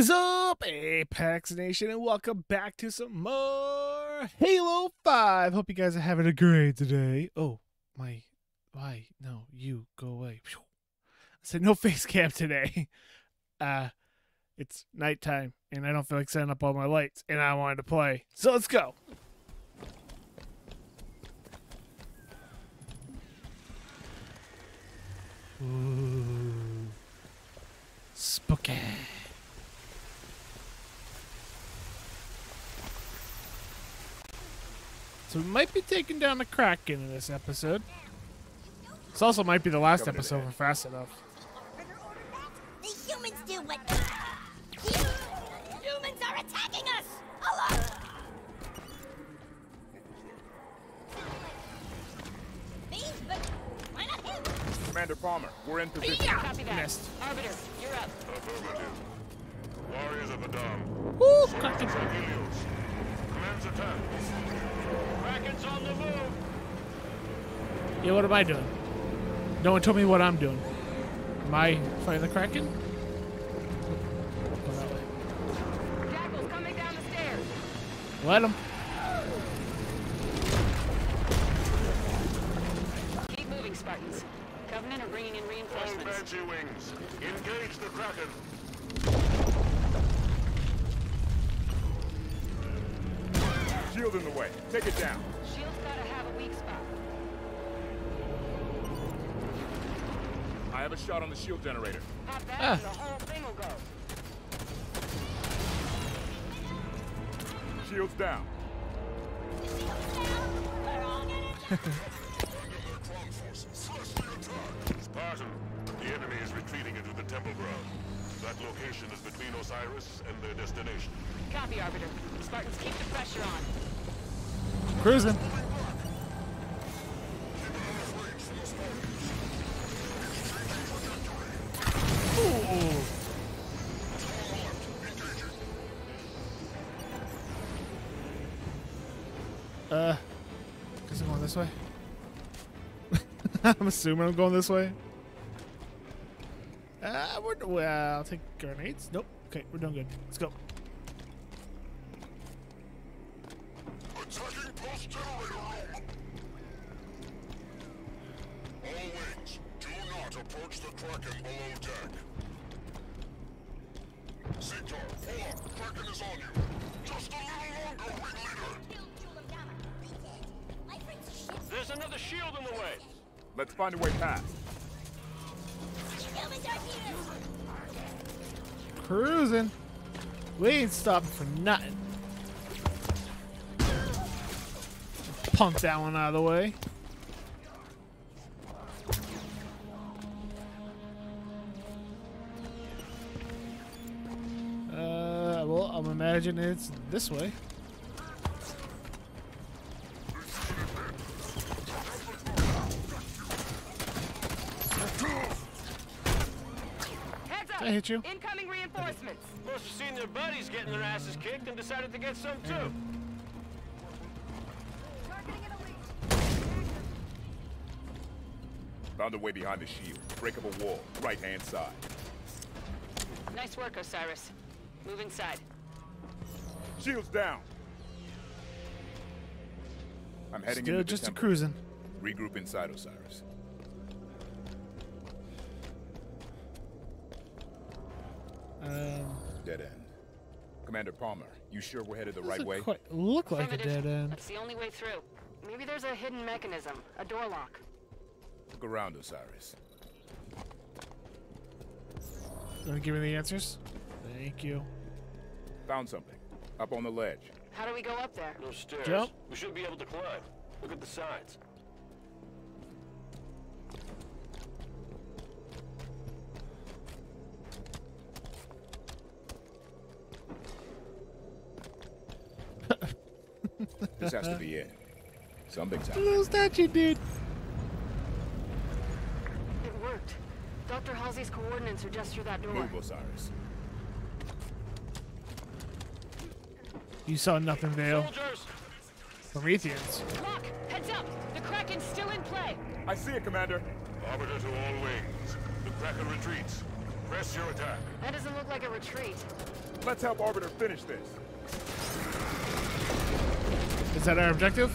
is up, Apex Nation, and welcome back to some more Halo 5. Hope you guys are having a great day. Oh, my. Why? No, you go away. I said no face cam today. Uh, it's nighttime, and I don't feel like setting up all my lights, and I wanted to play. So let's go. Ooh. Spooky. So we might be taking down the Kraken in this episode. This also might be the last Coming episode for Fast Enough. The humans do what. Humans are attacking us! Hello! Me? But why not him? Commander Palmer, we're in position. Copy that. Missed. Arbiter, you're up. Affirmative. Warriors of Adam. Woo, Soldiers Kraken. Of Helios. Commence attack. Kraken's on the move. Yeah, what am I doing? No one told me what I'm doing. Am I fighting the Kraken? Go that way. Jackal's coming down the stairs. Let him. Keep moving, Spartans. Covenant are bringing in reinforcements. Banshee wings. Engage the Kraken. Shield in the way. Take it down. Shield's gotta have a weak spot. I have a shot on the shield generator. Pop that Ah. and the whole thing will go. Shield's down. We're all gonna Spartan, the enemy is retreating into the temple ground. That location is between Osiris and their destination. Copy, Arbiter. Spartans, keep the pressure on. Cruising. Uh, guess I'm going this way. I'm assuming I'm going this way. Uh, we're, well, I'll take grenades. Nope. Okay, we're doing good. Let's go. Stopping for nothing. Punk that one out of the way. Uh, well, I'm imagining it's this way. Did I hit you? Incoming reinforcements. Must have seen their buddies getting their asses kicked and decided to get some too. Found a way behind the shield. Breakable wall. Right hand side. Nice work, Osiris. Move inside. Shield's down. I'm heading Still into the just a cruising. Regroup inside Osiris. Um, Dead end. Commander Palmer, you sure we're headed the right way? quite look like a dead end. That's the only way through. Maybe there's a hidden mechanism, a door lock. Look around, Osiris. You want to give me the answers? Thank you. Found something. Up on the ledge. How do we go up there? No stairs. Jump. We should be able to climb. Look at the sides. This has to be it. Something's happening. Little statue, dude. It worked. Dr. Halsey's coordinates are just through that door. Move, Osiris. You saw nothing, Vale. Soldiers! Prometheans. Locke! Heads up! The Kraken's still in play! I see it, Commander. Arbiter to all wings. The Kraken retreats. Press your attack. That doesn't look like a retreat. Let's help Arbiter finish this. Is that our objective?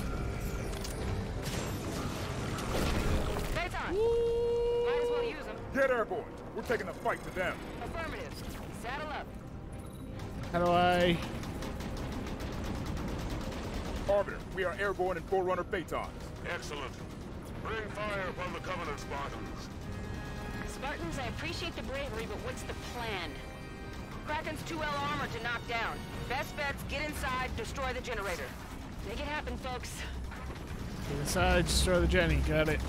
Might as well use them. Get airborne. We're taking the fight to them. Affirmative. Saddle up. How do I? Arbiter, we are airborne and Forerunner Phaetons. Excellent. Bring fire upon the Covenant Spartans. Spartans, I appreciate the bravery, but what's the plan? Kraken's 2L armor to knock down. Best bet's get inside, destroy the generator. Make it happen, folks. Get inside, destroy the Jenny. Got it.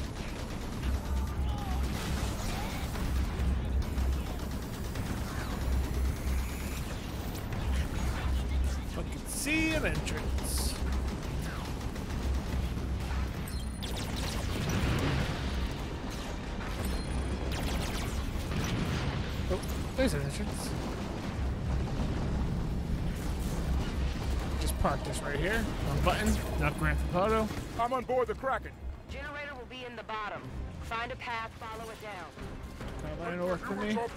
Fucking see an entrance. Oh, there's an entrance. Here. One button, not Grand Theft Auto. I'm on board the Kraken. Generator will be in the bottom. Find a path, follow it down. That line will work for me. Off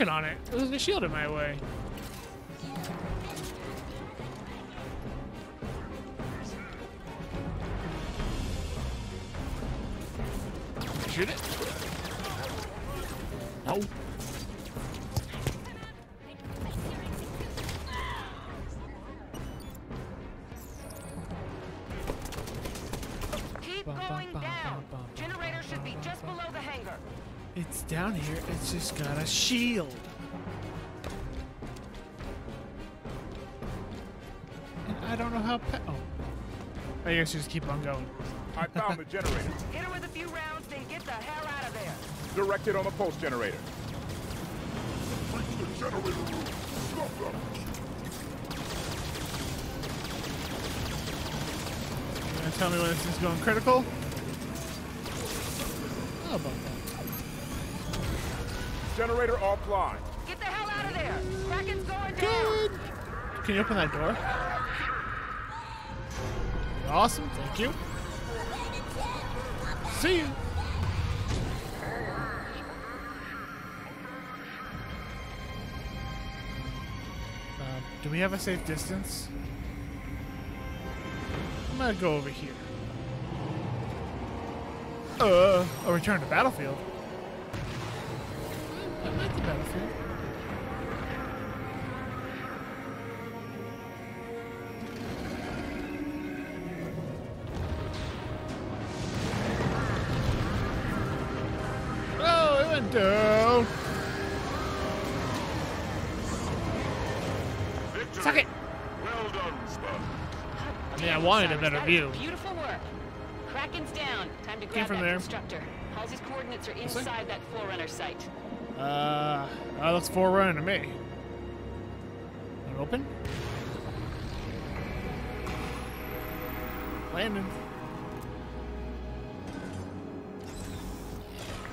Working on it. There's a shield in my way. Shield. And I don't know how. Pa- oh. I guess you just keep on going. I found the generator. Hit her with a few rounds, then get the hell out of there. Directed on the pulse generator. Bring the generator room. Stop them. You gonna tell me when this is going critical? Generator offline. Get the hell out of there. Kraken's going down. Can you open that door? Awesome. Thank you. See you. Uh, do we have a safe distance? I'm gonna go over here. Uh, a return to battlefield. Wanted a Cyrus, better that is view. Beautiful work. Kraken's down. Time to grab from that there. constructor. Halsey's coordinates are inside that Forerunner site. Uh, that looks forerunner to me. Open. Landing.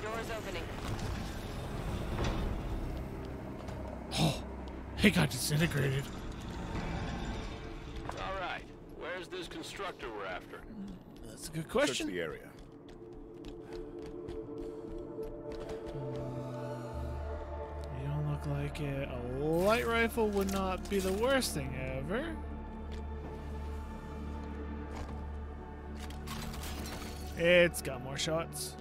Door's opening. Oh, He got disintegrated. This constructor we're after? That's a good question. Search question. the area. You don't look like it. A light rifle would not be the worst thing ever. It's got more shots.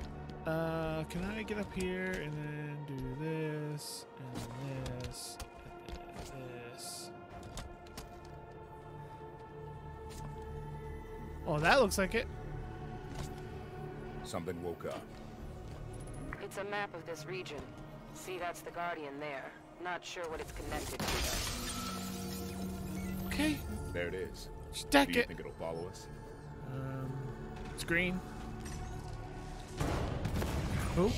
Uh, can I get up here and then do this and this Oh, that looks like it. Something woke up. It's a map of this region. See, that's the Guardian there. Not sure what it's connected to. though. Okay, There it is. stack Do you it. think it'll follow us? Um, it's green. Oh.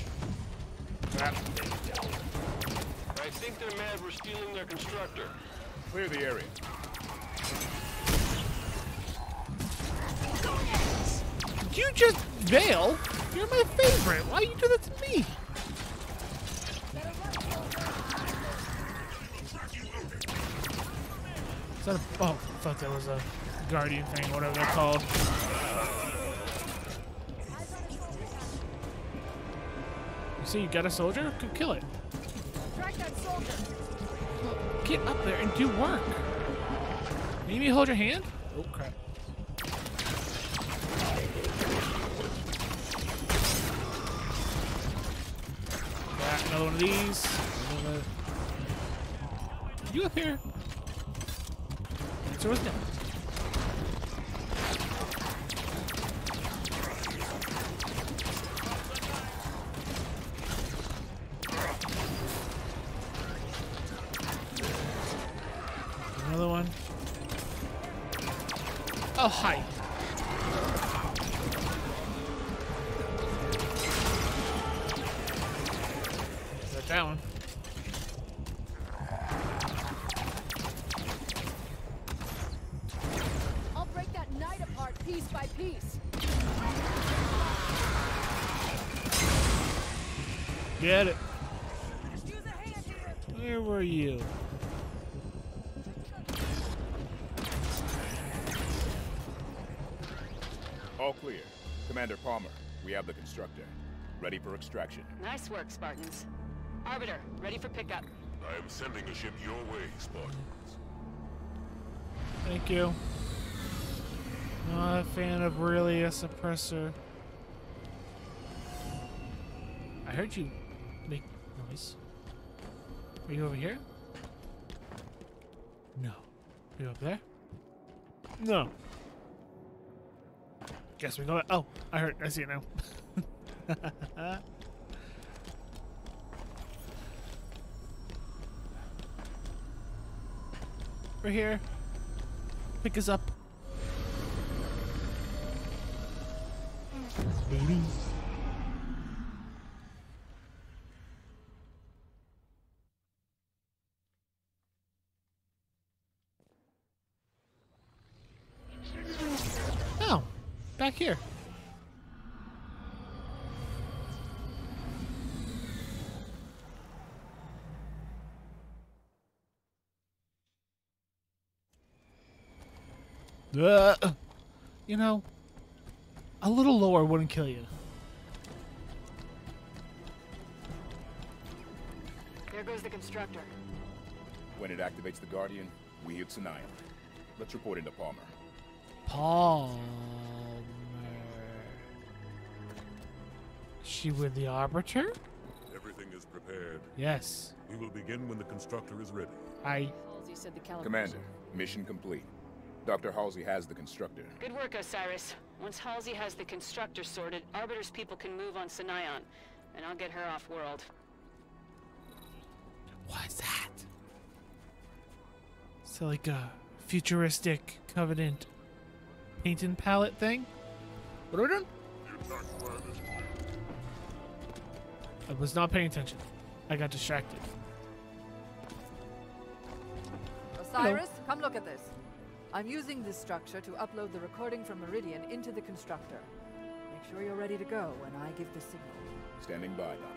I think they're mad we're stealing their constructor. Clear the area. You just bail? You're my favorite. Why you do that to me? Is that a, oh, thought that was a guardian thing, whatever they're called. You see, you got a soldier? Go kill it. Get up there and do work. To hold your hand? Oh, crap. Got another one of these. Another- You up here? Answer was no. Extraction. Nice work, Spartans. Arbiter, ready for pickup. I am sending a ship your way, Spartans. Thank you. Not a fan of really a suppressor. I heard you make noise. Are you over here? No. Are you up there? No. Guess we go. Oh, I heard. I see it now. We're here. Pick us up. Uh, you know, a little lower wouldn't kill you. There goes the constructor. When it activates the Guardian, we hit Sunaion. Let's report into Palmer. Palmer. She with the Arbiter? Everything is prepared. Yes. We will begin when the constructor is ready. I. Halsey said the caliber. Commander, mission complete. Dr. Halsey has the constructor. Good work, Osiris. Once Halsey has the constructor sorted, Arbiter's people can move on Sunaion, and I'll get her off world. What's that? So like a futuristic Covenant painting palette thing? What are we doing? I was not paying attention. I got distracted. Osiris, come look at this. I'm using this structure to upload the recording from Meridian into the constructor. Make sure you're ready to go when I give the signal. Standing by, Doctor.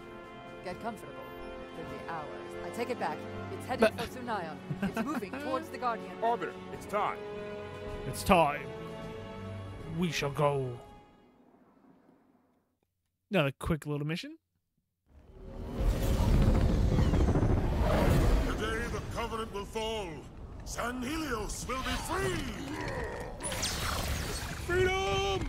Get comfortable. It could be hours. I take it back. It's headed for Sunaion. It's moving towards the Guardian. Arbiter, it's time. It's time. We shall go. Another quick little mission. Today the Covenant will fall. Sanghelios will be free! Freedom!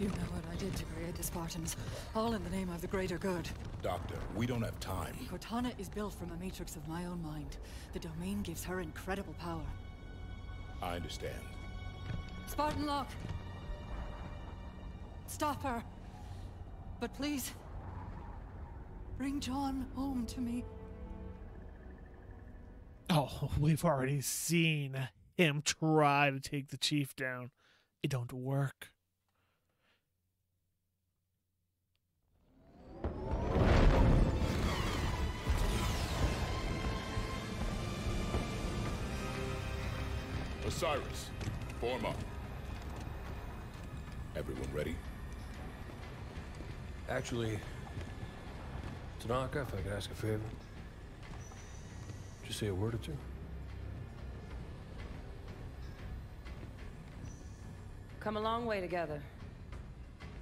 You know what I did to create the Spartans, all in the name of the greater good. Doctor, we don't have time. Cortana is built from a matrix of my own mind. The domain gives her incredible power. I understand. Spartan Locke! Stop her! But please, bring John home to me. Oh, we've already seen him try to take the chief down. It don't work. Osiris, form up. Everyone ready? Actually, Tanaka, if I could ask a favor. Just say a word or two. Come a long way together.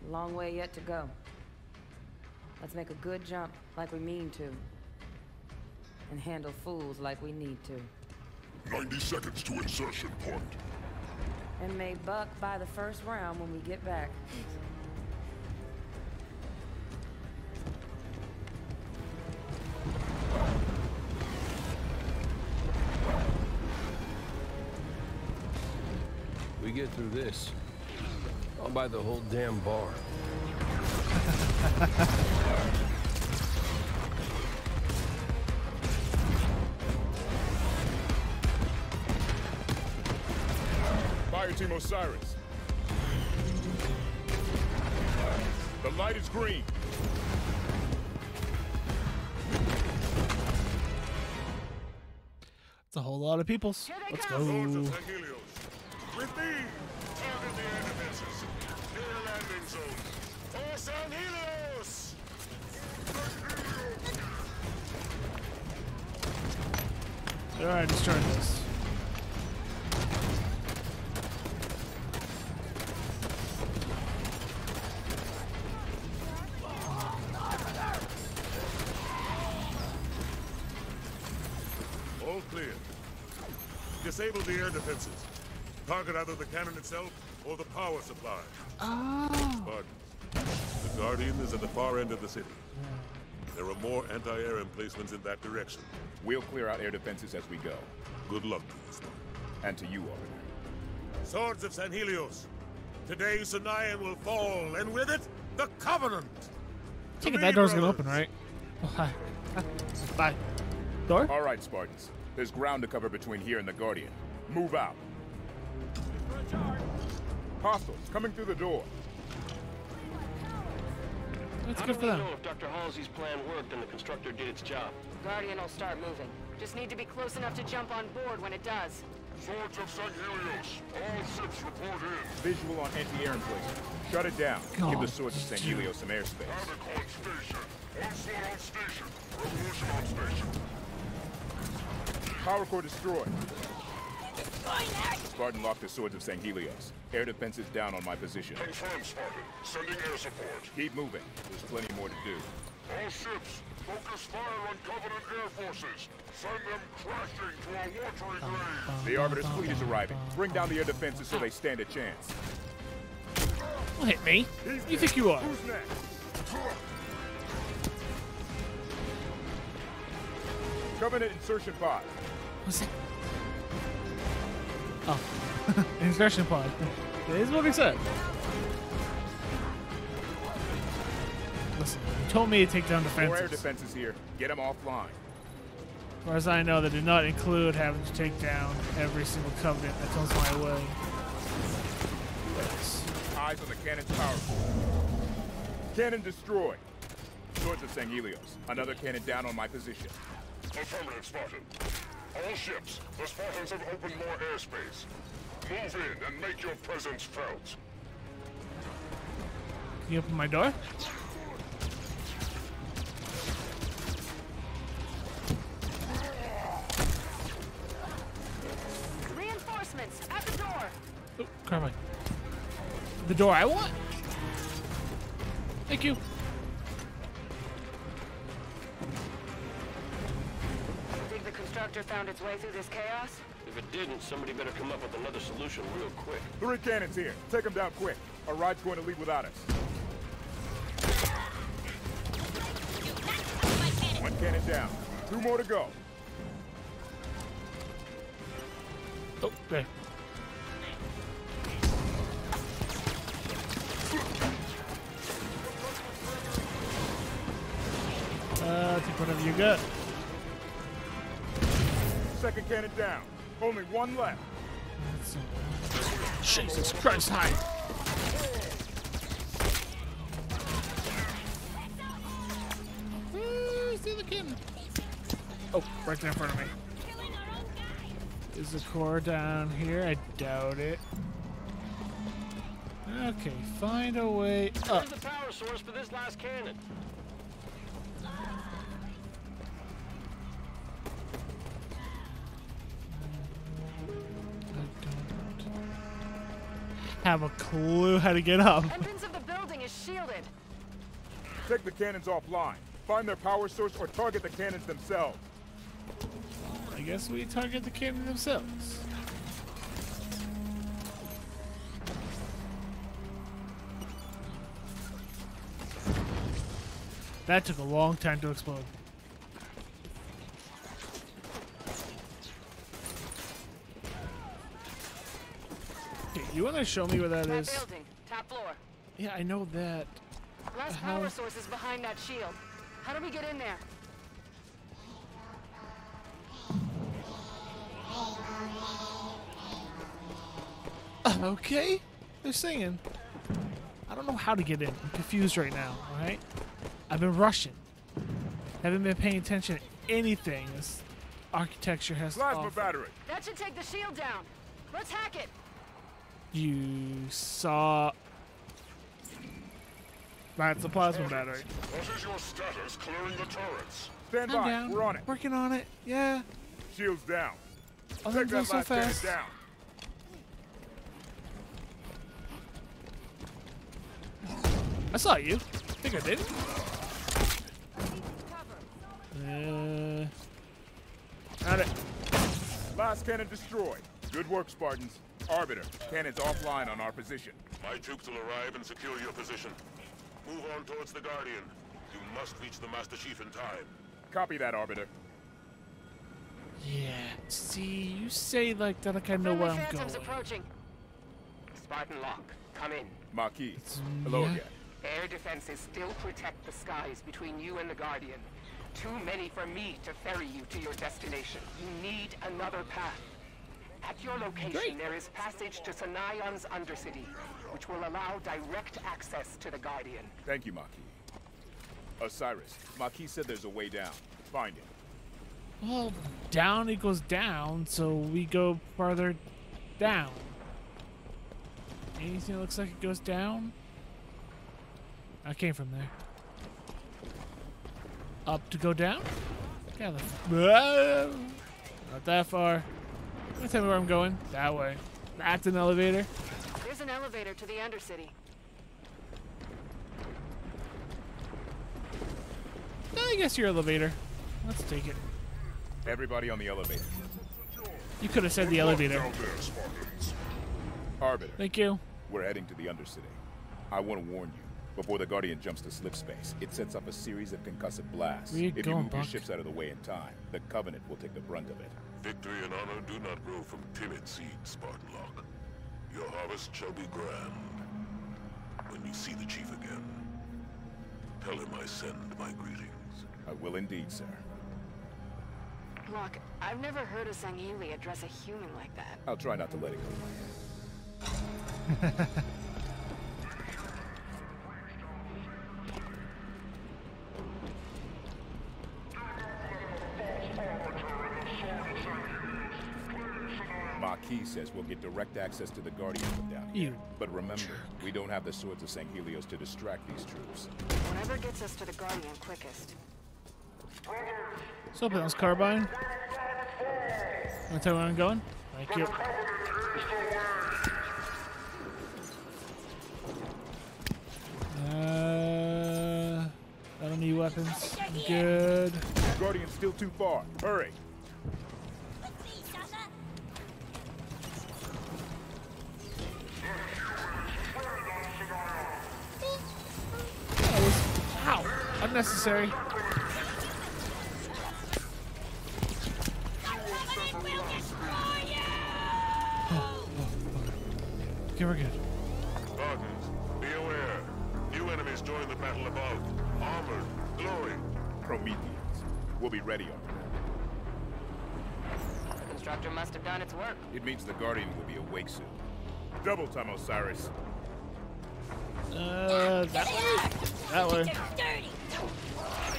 Long way yet to go. Let's make a good jump like we mean to. And handle fools like we need to. 90 seconds to insertion point. And may buck by the first round when we get back. We get through this. I'll buy the whole damn bar. Fire Team Osiris. The light is green. It's a whole lot of peoples. Let's go. Lords of St. Helios. With me, target the air defenses. Near landing zone. For Sanghelios! Alright, destroy this. All clear. Disable the air defenses. Target either the cannon itself or the power supply. Oh. Spartan. The Guardian is at the far end of the city. There are more anti-air emplacements in that direction. We'll clear out air defenses as we go. Good luck to you, Spartan. And to you, Arbiter. Swords of Sanghelios. Today Sunaion will fall, and with it, the Covenant! Take To it, me, that door's gonna open, right? Hi. Bye. Door? All right, Spartans. There's ground to cover between here and the Guardian. Move out. Hostiles coming through the door. That's How good do for we them. know if Dr. Halsey's plan worked and the constructor did its job? Guardian will start moving. Just need to be close enough to jump on board when it does. Swords of Sanghelios. All ships report in. Visual on anti-air emplacement. Shut it down. Give the swords of Sanghelios some airspace. Havoc on station. Onslaught on station. Revolution on station. Power core destroyed. Spartan locked the swords of Sanghelios. Air defenses down on my position. Confirm, Spartan. Sending air support. Keep moving. There's plenty more to do. All ships, focus fire on Covenant air forces. Send them crashing to a watery grave. The Arbiter's fleet is arriving. Bring down the air defenses so they stand a chance. Don't hit me. You think you are? Who's next? Covenant insertion pod. What's that? Oh. Insertion pod. That is what we said. Listen, you told me to take down Four air defenses. defenses here. Get them offline. As far as I know, that did not include having to take down every single covenant that comes my way. Yes. Eyes on the cannon's power core. Cannon destroyed. Swords of Sanghelios. Another cannon down on my position. Affirmative, Spartan. All ships, the Spartans have opened more airspace. Move in and make your presence felt. Can you open my door? Reinforcements at the door. Oh, Carmine. The door I want? Thank you. Constructor found its way through this chaos? If it didn't, somebody better come up with another solution real quick. Three cannons here. Take them down quick. Our ride's going to leave without us. One cannon down. Two more to go. Oh, there. Uh, take whatever you got. Second cannon down. Only one left. Jesus Christ, hi. Where's the other cannon? Oh, right there in front of me. Is the core down here? I doubt it. Okay, find a way up. Where's the power source for this last cannon? Have a clue how to get up. Entrance of the building is shielded. Take the cannons offline. Find their power source or target the cannons themselves. I guess we target the cannon themselves. That took a long time to explode. You want to show me where that That is? building, top floor. Yeah, I know that. Last How- power source is behind that shield. How do we get in there? Uh, okay, they're singing. I don't know how to get in. I'm confused right now. All right, I've been rushing. Haven't been paying attention to anything. This architecture has to Plasma offer. battery. That should take the shield down. Let's hack it. You saw. That's a plasma battery. What is your status clearing the turrets? Stand I'm by. down. We're on it. Working on it. Yeah. Shields down. Oh, Take that so last fast. down. I saw you. I think I did. Uh, got it. Last cannon destroyed. Good work, Spartans. Arbiter, cannons offline on our position. My troops will arrive and secure your position. Move on towards the Guardian. You must reach the Master Chief in time. Copy that, Arbiter. Yeah. See, you say like that, like I know where I'm Phantom's going. approaching. Spartan Locke, come in. Mahkee. Hello yeah. again. Air defenses still protect the skies between you and the Guardian. Too many for me to ferry you to your destination. You need another path. At your location, Great. there is passage to Sunaion's Undercity, which will allow direct access to the Guardian. Thank you, Mahkee. Osiris, Mahkee said there's a way down. Find it. Well, down equals down, so we go farther down. Anything that looks like it goes down? I came from there. Up to go down? Yeah, the- not that far. Let me tell me where I'm going. That way. That's an elevator. There's an elevator to the Undercity. Eh, I guess your elevator. Let's take it. Everybody on the elevator. You could have said the elevator. Down there, Spartans. Arbiter, Thank you. we're heading to the Undercity. I want to warn you. Before the Guardian jumps to slip space, it sets up a series of concussive blasts. Where you if you going, move your ships out of the way in time, the Covenant will take the brunt of it. Victory and honor do not grow from timid seeds, Spartan Locke. Your harvest shall be grand. When you see the Chief again, tell him I send my greetings. I will indeed, sir. Look, I've never heard a Sangheili address a human like that. I'll try not to let it go. Mahkee says we'll get direct access to the Guardian from down here. You But remember, we don't have the swords of Sanghelios to distract these troops. Whatever gets us to the Guardian quickest. So, Bounce Carbine. Want to tell me where I'm going? Thank you. Uh, I don't need weapons. I'm good. Guardian's still too far. Hurry! Ow, unnecessary. Covenant will destroy! Okay, we're good. Spartans, be aware. New enemies join the battle above. Armored, glowing. Prometheus. We'll be ready on it. The constructor must have done its work. It means the Guardian will be awake soon. Double time, Osiris. Uh, that way? That way.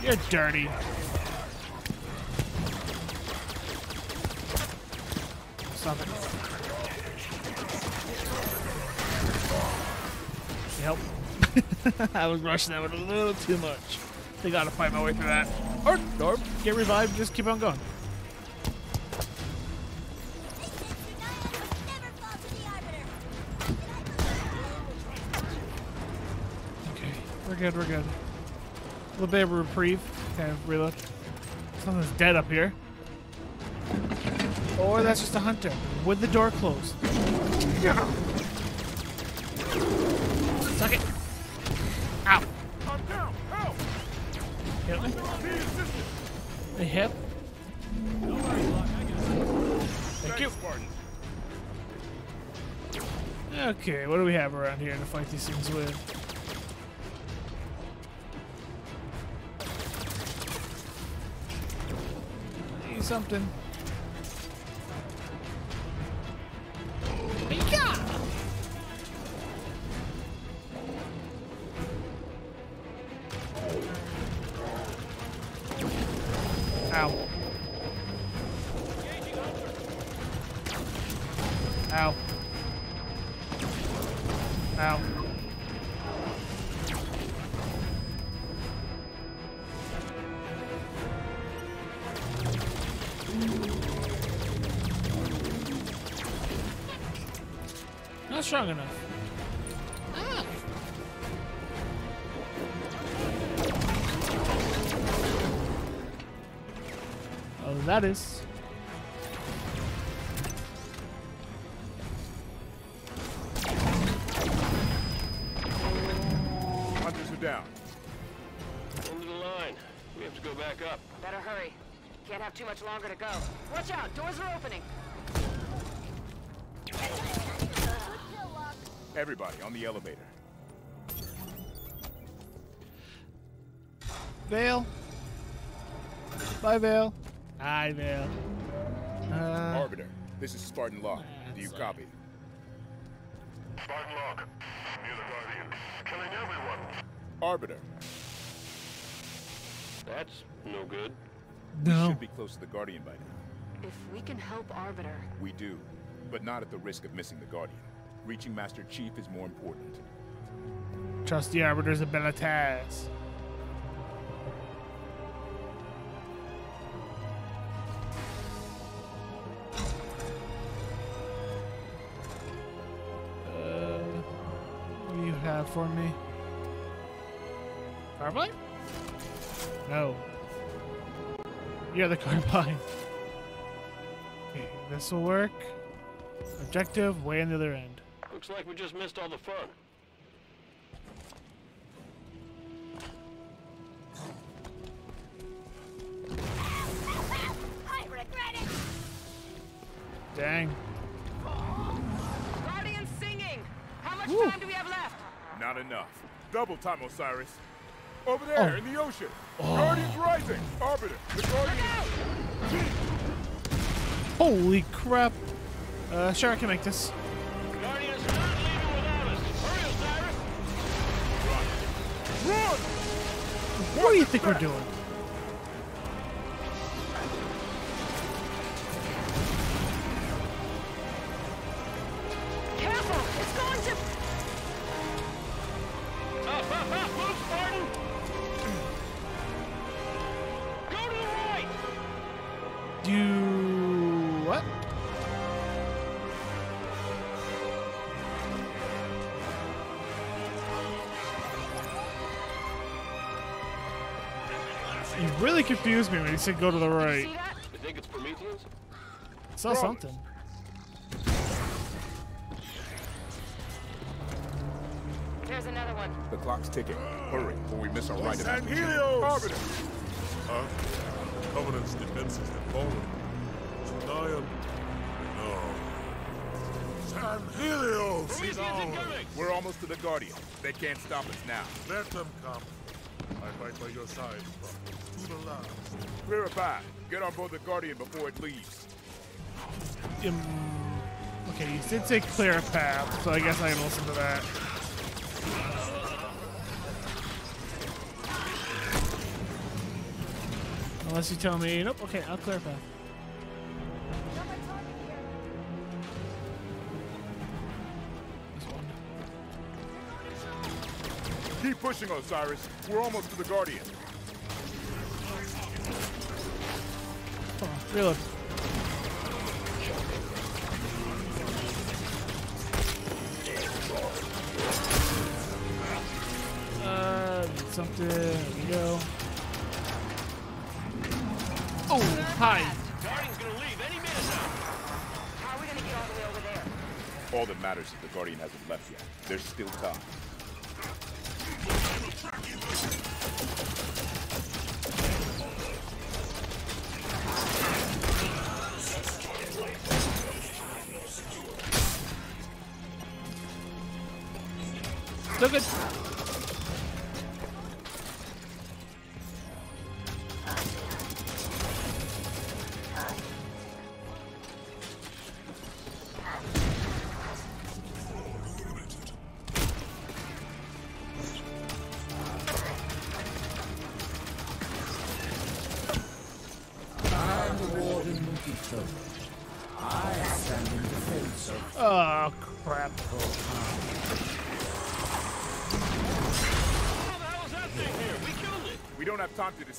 You're dirty. It. Yep. I was rushing that one a little too much. They gotta fight my way through that. Or, or get revived, just keep on going. Okay, we're good, we're good. A little bit of reprieve. Kind of reload. Something's dead up here. Or that's just a hunter with the door closed. Suck it. Ow. I'm down! Help! Hit me. A hip. Thank you. Okay, what do we have around here to fight these things with? Something. That is. Hunters are down. End of the line. We have to go back up. Better hurry. Can't have too much longer to go. Watch out, doors are opening. Everybody on the elevator. Vale. Bye, Vale. Hi, Vale. Uh, Arbiter, this is Spartan Locke. Do you copy? Spartan Locke, near the Guardian, killing everyone. Arbiter, That's no good. we no. should be close to the Guardian by now. If we can help Arbiter, We do, but not at the risk of missing the Guardian. Reaching Master Chief is more important. Trust the Arbiter's abilities. What do you have for me? Carbine? No. You're the carbine. Okay, this will work. Objective, way on the other end. Looks like we just missed all the fun. I regret it. Dang. Guardian singing! How much Woo. time do we have left? Not enough. Double time, Osiris. Over there, Oh. in the ocean. Guardian's rising. Arbiter, the Guardian. Holy crap. Uh, sure, I can make this. Guardians are not leaving without us. Hurry, Osiris! Run! What do you think we're doing? Really confused me when he said go to the right. See that? You think it's Prometheans? I saw something. There's another one. The clock's ticking. Hurry, or we miss our ride to Master Chief. Helios! Arbiter! Huh? Covenant's defenses have fallen. Zion. No. San Helios! Prometheans incoming! We're almost to the Guardian. They can't stop us now. Let them come. Fight by your side, to the last. Clear a path. Get on board the Guardian before it leaves. Um, okay, you did say clear a path, so I guess I can listen to that. Unless you tell me, nope, okay, I'll clear a path. Pushing, Osiris. We're almost to the Guardian. Hold on, reload. Uh, something. There we go. Oh, hi. Guardian's gonna leave any minute now. How are we gonna get all the way over there? All that matters is the Guardian hasn't left yet. There's still time.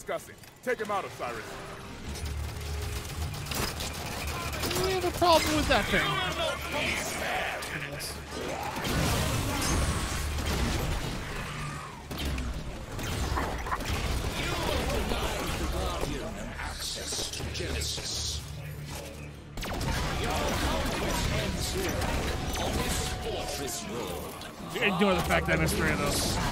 Have time to discuss it. Take him out, Osiris. We have a problem with that thing. Ignore access to Genesis. Your here on this world. Enjoy the fact that there's three of those.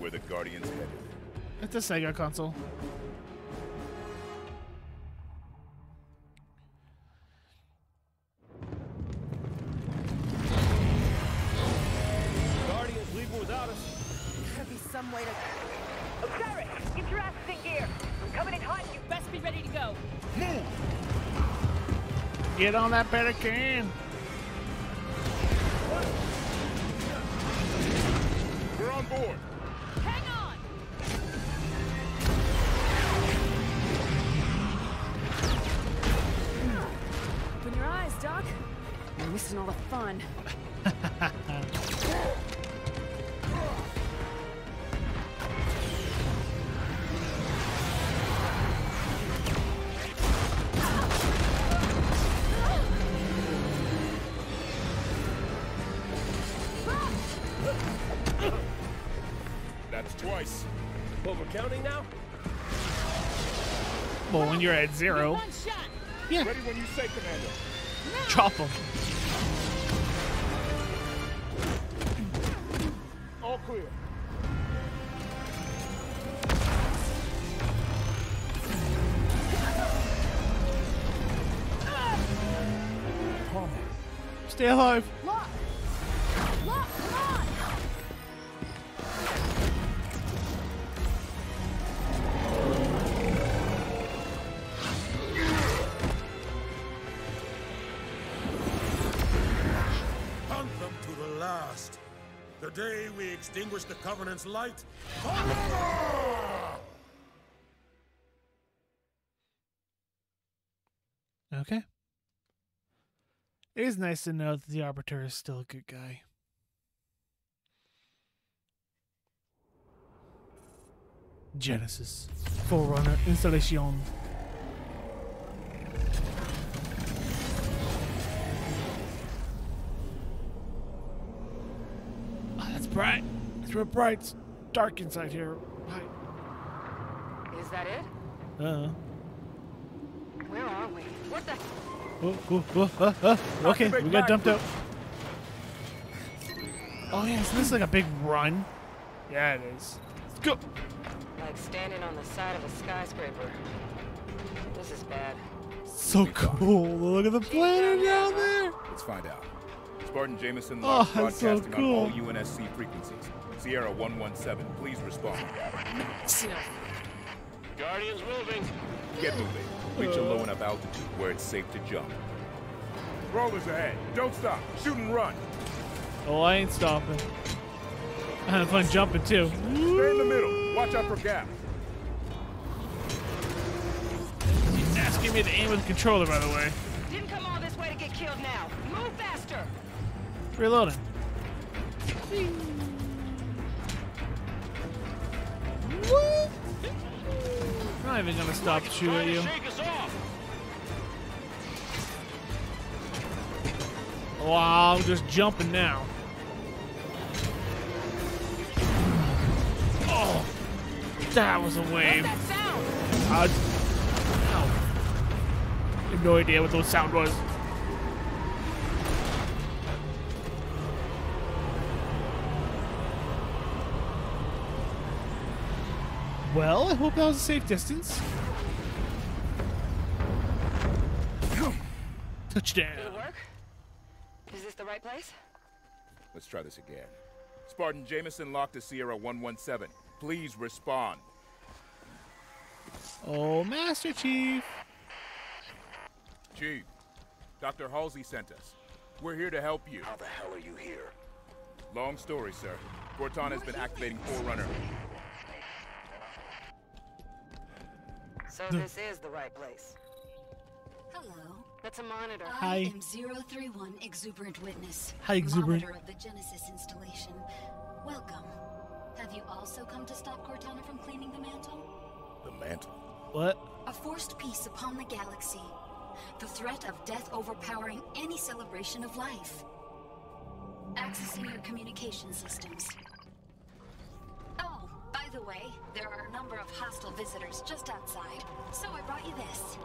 It's where the Guardian's headed. It's a Sega console. Guardian's leaving without us. Gotta be some way to. Osiris, get your asses in gear. I'm coming in hot. You Best be ready to go. Get on that pelican. You're at zero, yeah, Ready when you say, Commander. chop them. Extinguish Covenant's light forever! Okay. It is nice to know that the Arbiter is still a good guy. Genesis. Forerunner installation. Oh, that's bright. It's real bright. It's dark inside here. Why? Is that it? Uh. -huh. Where are we? What the? Oh, oh, oh, oh, oh. Okay, we got dumped out. Oh yeah, so this is like a big run. Yeah, it is. Let's go. Like standing on the side of a skyscraper. This is bad. So cool. Look at the planet down there. Let's find out. Spartan Jameson Oh, logs that's so broadcasting on all. UNSC frequencies. Sierra 117, please respond. Guardian's moving. Get moving. Reach a low enough altitude where it's safe to jump. Rollers ahead. Don't stop. Shoot and run. Oh, I ain't stopping. I had fun jumping too. Stay in the middle. Watch out for gaps. He's asking me to aim with the controller, by the way. Didn't come all this way to get killed now. Move faster. Reloading. I'm not even gonna stop to shoot at you. Wow, I'm just jumping now. Oh, that was a wave. Ow. I have no idea what those sound was. Well, I hope that was a safe distance. Touchdown. Did it work? Is this the right place? Let's try this again. Spartan Jameson Locke to Sierra 117. Please respond. Oh, Master Chief. Chief, Dr. Halsey sent us. We're here to help you. How the hell are you here? Long story, sir. Cortana's been activating Forerunner. So this is the right place. Hello. That's a monitor. Hi. I am 031 Exuberant Witness. Hi, Exuberant. Monitor of the Genesis installation. Welcome. Have you also come to stop Cortana from claiming the mantle? The mantle. What? A forced peace upon the galaxy. The threat of death overpowering any celebration of life. Accessing your communication systems. By the way, there are a number of hostile visitors just outside, so I brought you this.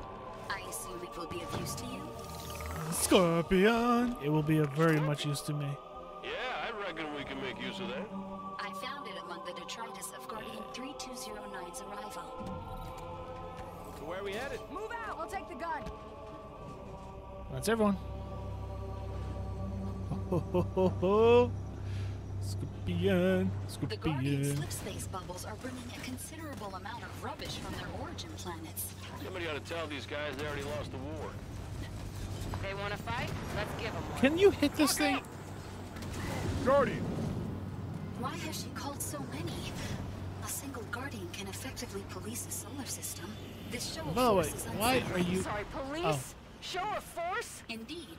I assume it will be of use to you? Scorpion. It will be of very much use to me. Yeah, I reckon we can make use of that. I found it among the detritus of Guardian 3209's arrival. So where are we headed? Move out! I'll take the gun. That's everyone. Ho, ho, ho, ho. Scorpion. The Guardian slip space bubbles are bringing a considerable amount of rubbish from their origin planets. Somebody ought to tell these guys they already lost the war. They want to fight? Let's give them one. Can you hit this thing? Guardian! Why has she called so many? A single Guardian can effectively police a solar system. This show of By the way, force is why are you? Sorry, police? Oh. Show of force? Indeed.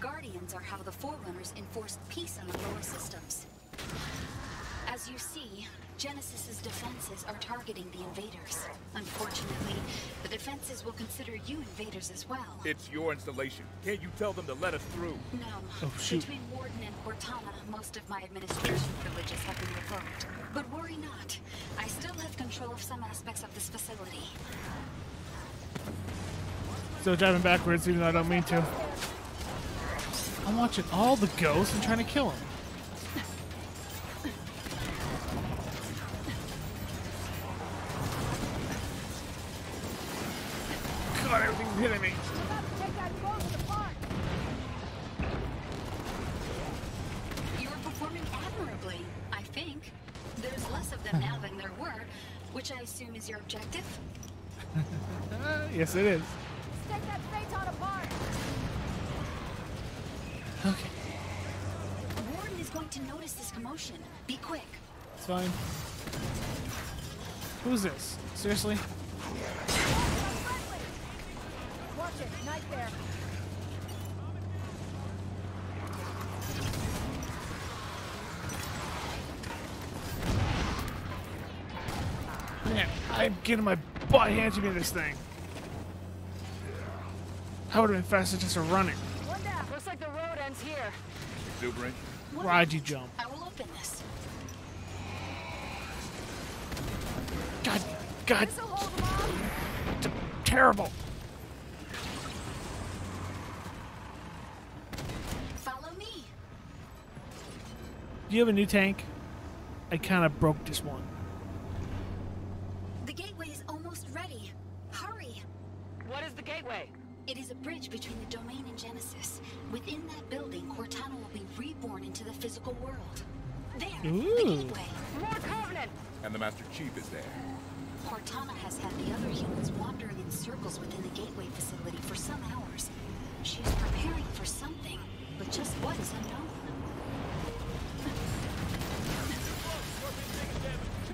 Guardians are how the Forerunners enforced peace on the lower systems. As you see, Genesis's defenses are targeting the invaders. Unfortunately, the defenses will consider you invaders as well. It's your installation. Can't you tell them to let us through? No. Oh, shoot. Between Warden and Cortana, most of my administration privileges have been revoked. But worry not. I still have control of some aspects of this facility. Still driving backwards, even though I don't mean to. I'm watching all the ghosts and trying to kill them. It is. Take that phaeton apart. Okay, Warden is going to notice this commotion. Be quick. it's fine. Who's this? Seriously? Watch it. Knight there. Man, I'm getting my butt handed to me this thing. I would have been faster just running. One down. Looks like the road ends here. Exuberant. One Why'd you jump? I will open this. God, God, This'll hold them off. t- terrible. Follow me. Do you have a new tank? I kind of broke this one. Gateway facility for some hours. She is preparing for something, but just what is unknown.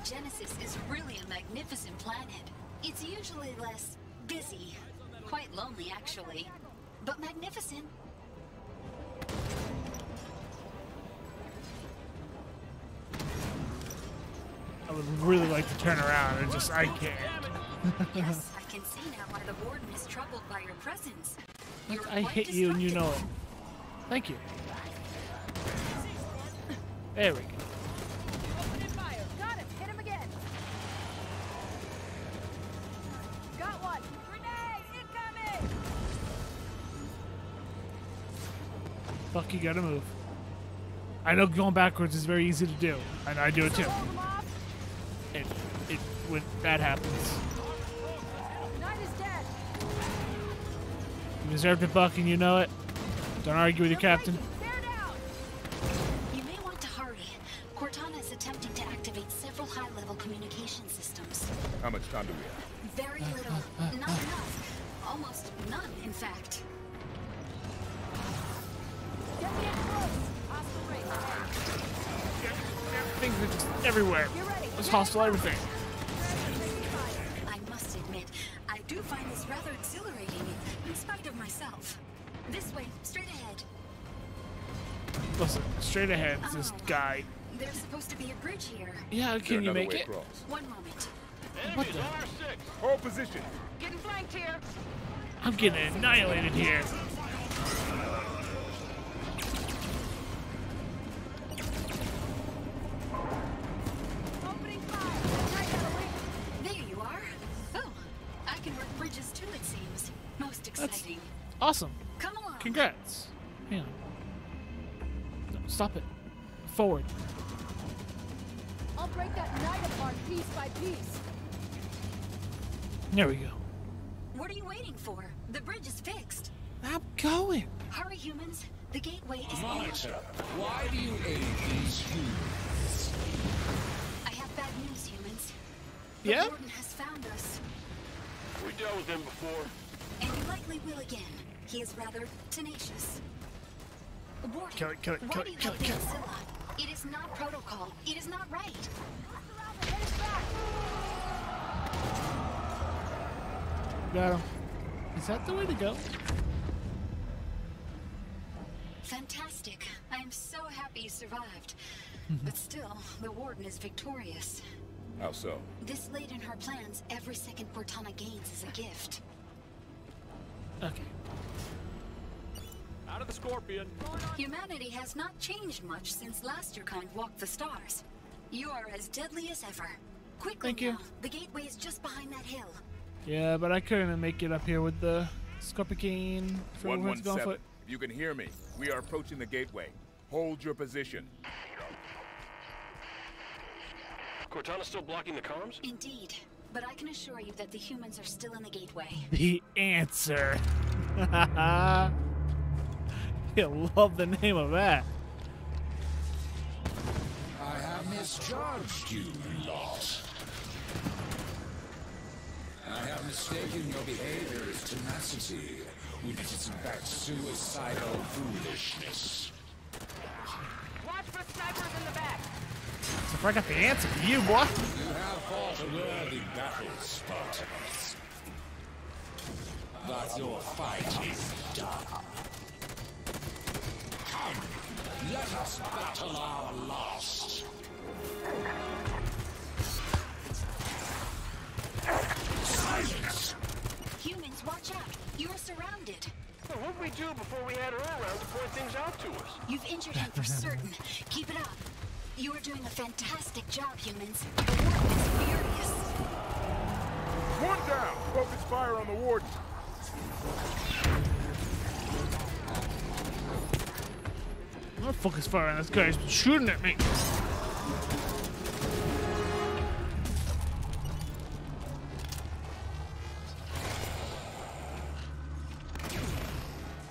Genesis is really a magnificent planet. It's usually less busy. Quite lonely, actually. But magnificent. I would really like to turn around and just I can't. yes, I can see now why the troubled by your presence. You're I quite hit you and you know it. Thank you. There we go. Got him! Hit him again! Got one! Grenade! Incoming! Fuck, you gotta move. I know going backwards is very easy to do, and I do it too. Hold! It, it, when that happens, you deserve it, Buck, and you know it. Don't argue with your captain. You may want to hurry. Cortana is attempting to activate several high-level communication systems. How much time do we have? Very little. Not enough. Almost none, in fact. Get me in close! Hostile race! Things are just everywhere. There's hostile everything. I must admit, I do find this rather exhilarating, in spite of myself. This way, straight ahead. Listen, straight ahead, is this guy. There's supposed to be a bridge here. Yeah, can you make it? across? One moment. What Enemies the? on our six. Hold position. Getting flanked here! I'm getting annihilated here. Stop it. Forward. I'll break that knight apart piece by piece! There we go. What are you waiting for? The bridge is fixed. I'm going. Hurry, humans. The gateway is Monitor, why do you aid these humans? I have bad news, humans. The Yeah? Warden has found us, We dealt with him before. and you likely will again. He is rather tenacious. Warden, Kill it, kill it, kill it, kill it, kill it. It is not protocol. It is not right. Got him. Is that the way to go? Fantastic. I am so happy you survived. Mm-hmm. but still, the Warden is victorious. How so? This late in her plans, every second Cortana gains is a gift. Okay. Out of the Scorpion. Humanity has not changed much since last your kind walked the stars. You are as deadly as ever. Quickly Thank you. now. The gateway is just behind that hill. Yeah, but I couldn't make it up here with the Scorpion for what's going 117. for. If you can hear me, we are approaching the gateway. Hold your position. Cortana's still blocking the comms? Indeed. But I can assure you that the humans are still in the gateway. The answer. you love the name of that. I have misjudged you, lot. I have mistaken your behavior as tenacity, when it is in fact suicidal foolishness. Watch for snipers in the back! So if I got the answer for you, boy. You have fought a worthy battle, Spartans. But your fight is done. Come, let us battle our last. Silence! Humans, watch out! You are surrounded. Well, what did we do before we had her around to point things out to us? You've injured him for certain. Keep it up. You are doing a fantastic job, humans. The Warden is furious. One down! Focus fire on the warden. Not focus fire on this guy. He's shooting at me.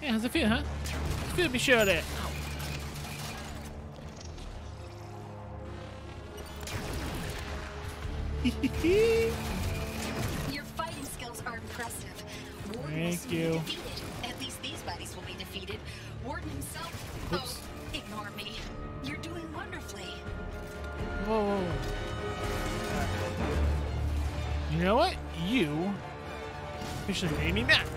Yeah, how's it feel, huh? Feel be sure there. Your fighting skills are impressive. Warden Thank you. defeated. At least these buddies will be defeated. Warden himself. Whoa, whoa. You know what? You officially made me mad.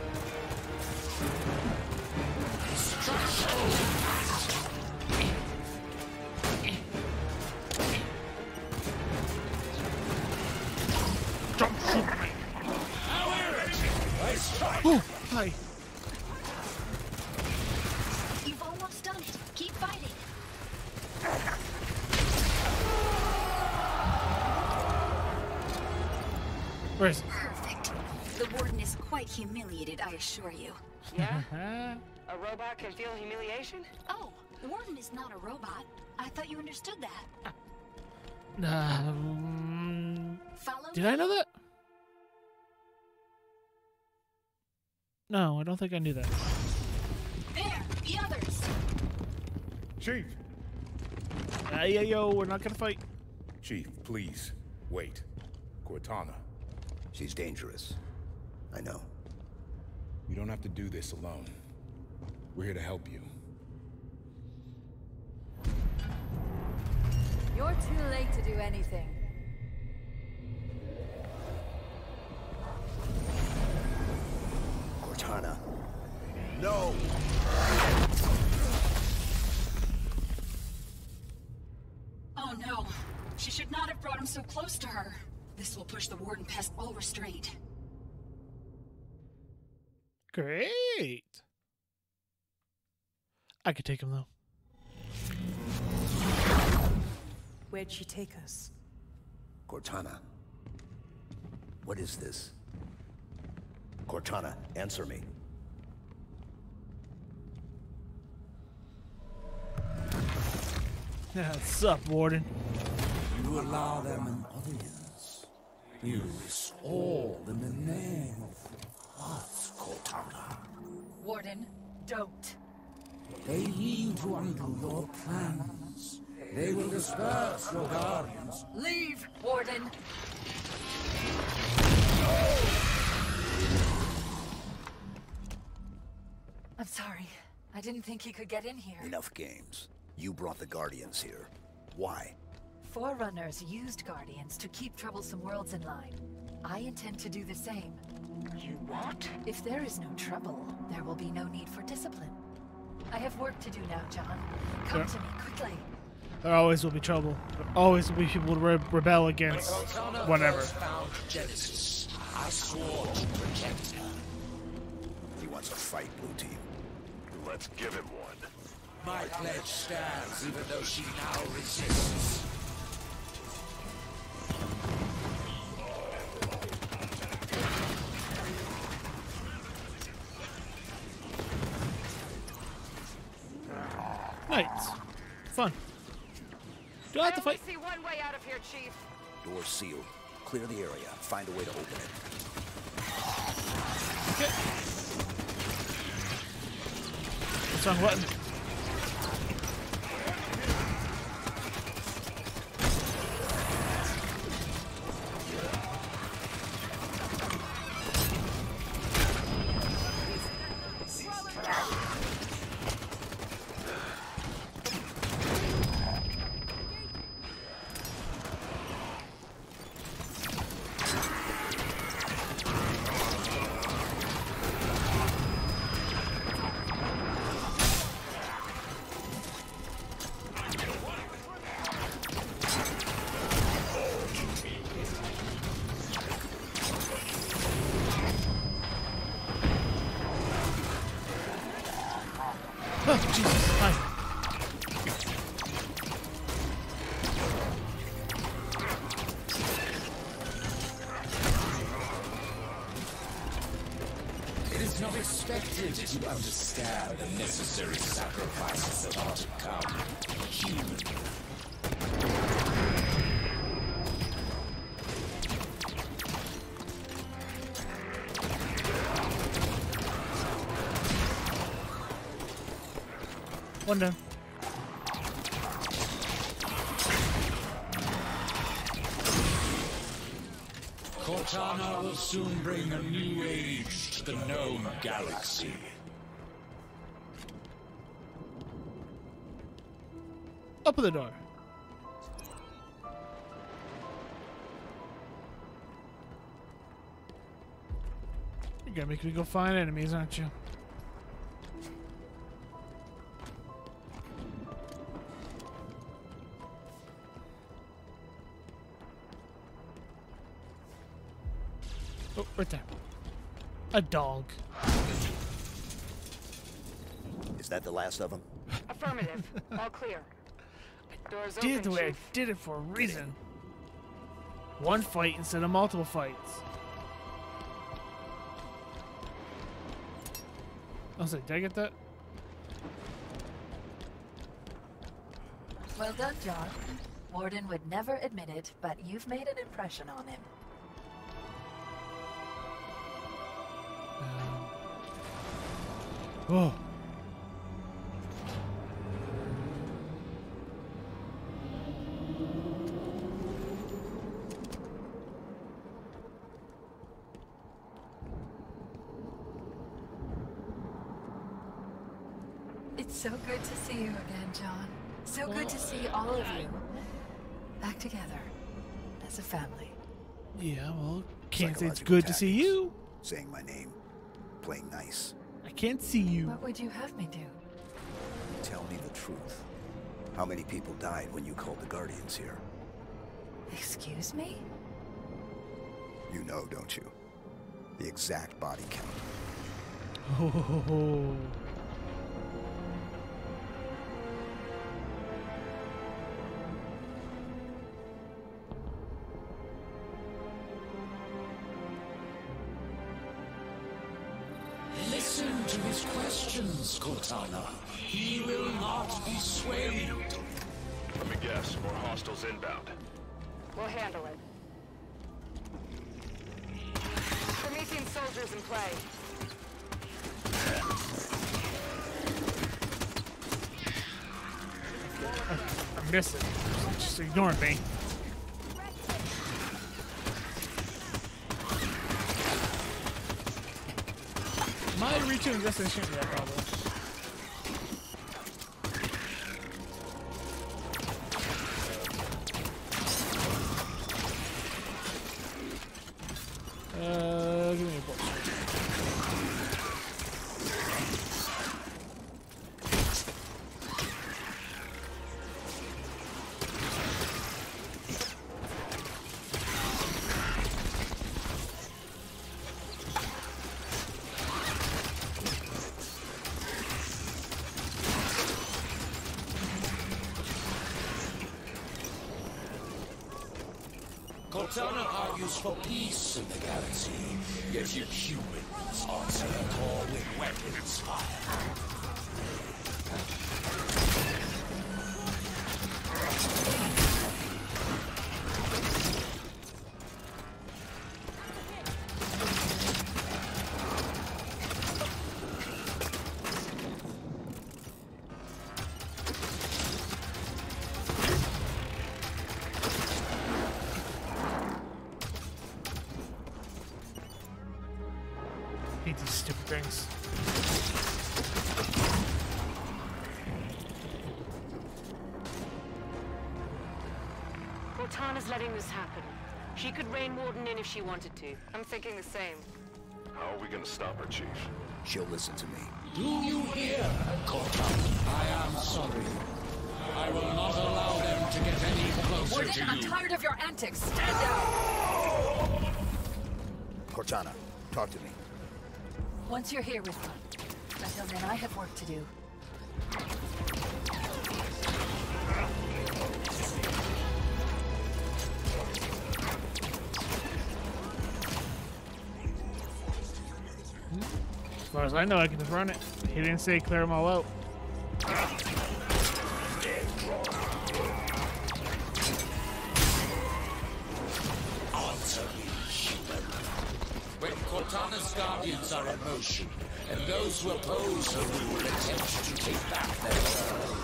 Is not a robot. I thought you understood that. Um, Follow did. I know that? No, I don't think I knew that. There, the others. Chief! Uh, yeah, yo, we're not gonna fight. Chief, please, wait. Cortana, She's dangerous. I know. you don't have to do this alone. We're here to help you. You're too late to do anything. Cortana. No! Oh no. She should not have brought him so close to her. This will push the warden past all restraint. Great. I could take him though. Where'd she take us? Cortana. What is this? Cortana, answer me. What's up, Warden? You allow them an audience. You risk all in the name of us, Cortana. Warden, don't. They need to undo your plans. They will disperse your guardians. Leave, Warden. I'm sorry. I didn't think he could get in here. Enough games. You brought the Guardians here. Why? Forerunners used Guardians to keep troublesome worlds in line. I intend to do the same. You what? If there is no trouble, there will be no need for discipline. I have work to do now, John. Come Yeah. to me quickly. There always will be trouble. There always will be people to re- rebel against whatever. found Genesis. I swore to protect her. He wants a fight, Blue Team. Let's give him one. My pledge stands, even though she now resists. Chief. Door sealed. Clear the area. Find a way to open it. Okay. What's wrong button? Galaxy. Open the door. You're gonna make me go find enemies, aren't you? Oh, right there. A dog. Is that the last of them? Affirmative. All clear. Doors Did it open, the way I did it for a reason. One fight instead of multiple fights. I was like, did I get that? Well done, John. Warden would never admit it, but you've made an impression on him. Um, oh. So good to see you again, John. So good to see all of you back together as a family. Yeah, well, can't say it's good to see you. Saying my name. Playing nice. I can't see you. What would you have me do? Tell me the truth. How many people died when you called the Guardians here? Excuse me? You know, don't you? The exact body count. Oh. Questions, Cortana. He will not be swayed. Let me guess, more hostiles inbound. We'll handle it. Promethean soldiers in play. I'm missing. Just ignore me. Am I reaching the destination? Yeah, probably. If she wanted to. I'm thinking the same. How are we gonna stop her, Chief? She'll listen to me. Do you hear, Cortana? I am sorry. I will not allow them to get any closer Warden, to I'm tired of your antics. Stand down! Cortana, talk to me. Once you're here with me. Until then, I have work to do. Far as I know, I can just run it. He didn't say clear them all out. Answer me, human. When Cortana's Guardians are in motion, and those who oppose her rule attempt to take back their world.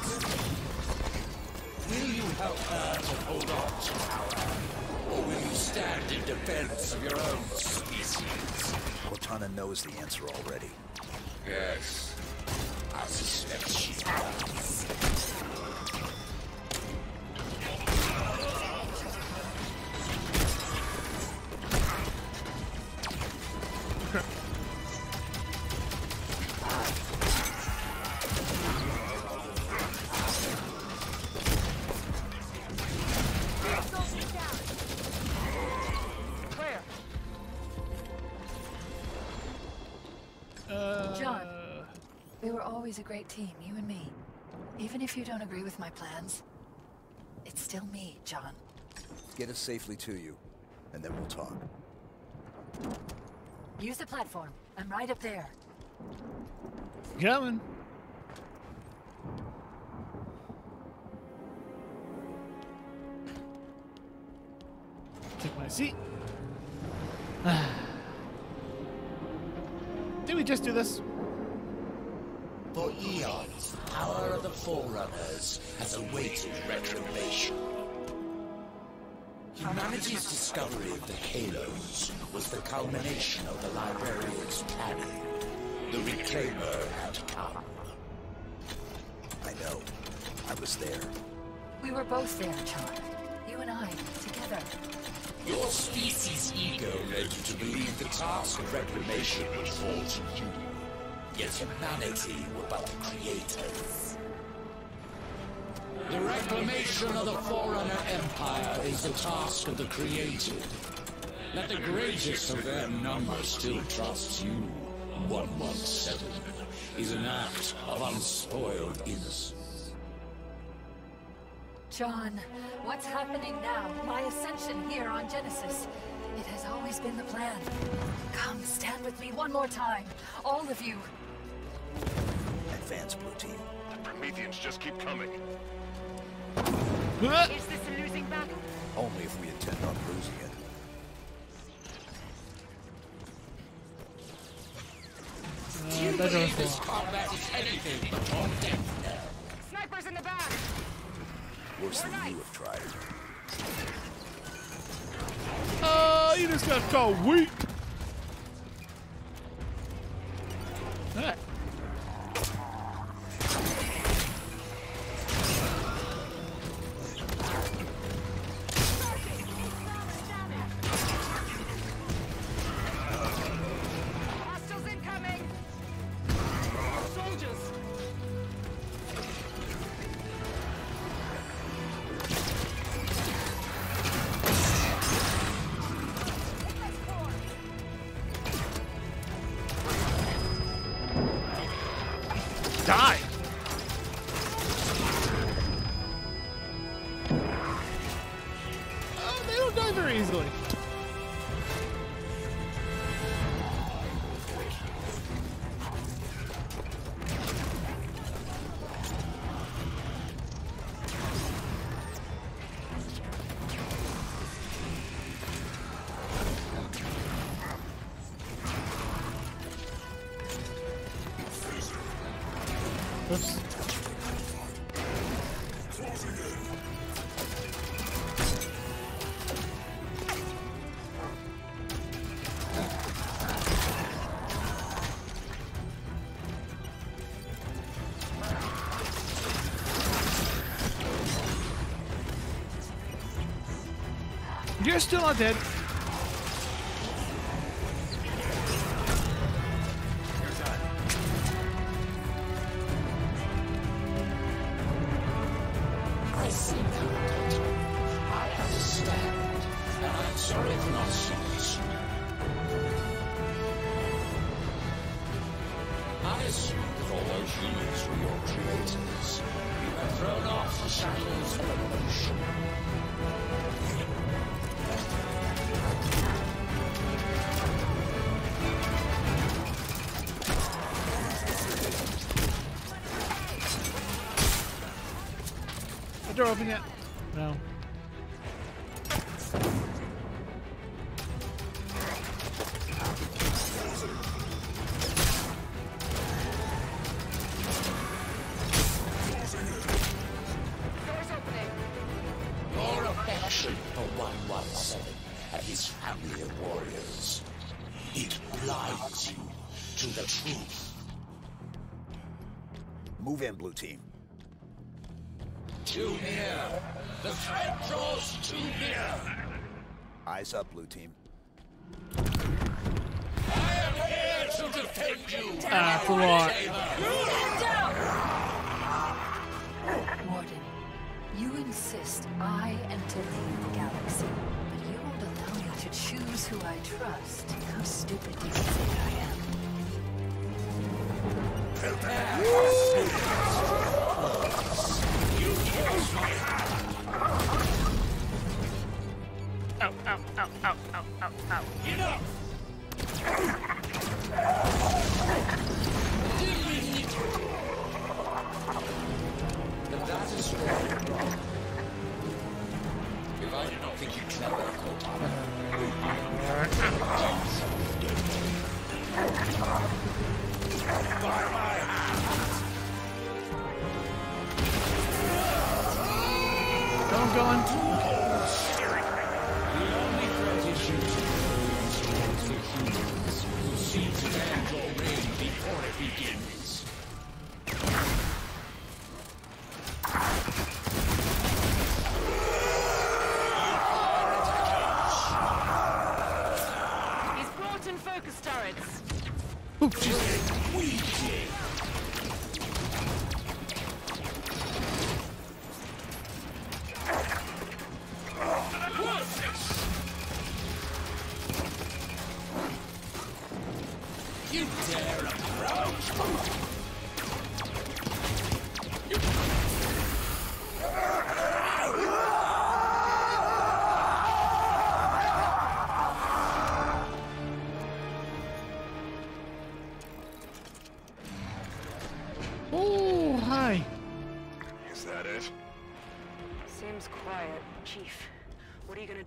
Will you help her to hold on to power? Or will you stand in defense of your own species? Cortana knows the answer already. Always a great team, you and me. Even if you don't agree with my plans, it's still me, John. Get us safely to you, and then we'll talk. Use the platform. I'm right up there. Coming. Take my seat. Did we just do this? For eons, the power of the Forerunners has awaited retribution. Humanity's discovery of the Halos was the culmination of the Librarian's planning. The Reclaimer had come. I know. I was there. We were both there, John. You and I, together. Your species' ego led you to believe the task of reclamation would fall to you. Yet humanity were but the creators. The reclamation of the Forerunner Empire is the task of the created. Let the greatest of their number still trust you. 117 is an act of unspoiled innocence. John, what's happening now? My ascension here on Genesis. It has always been the plan. Come, stand with me one more time. All of you. Advance, Blue Team. The Prometheans just keep coming. Is this a losing battle? Only if we intend on losing it. Do you Uh, that believe goes this combat is anything but on death knell? Snipers in the back! Worse than you have tried. Oh, you just got called weak. Alright. Hostiles You're still not dead. Eyes up, blue team.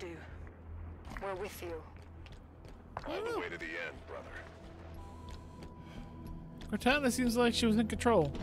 Do? We're with you. All the way to the end, brother. Cortana seems like she was in control.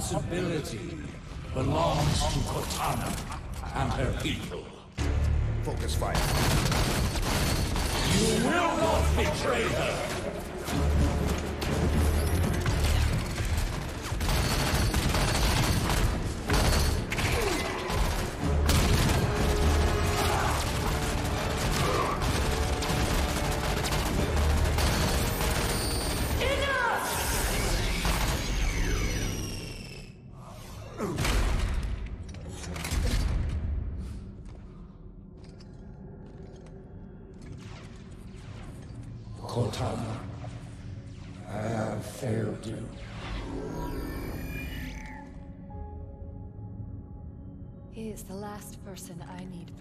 Responsibility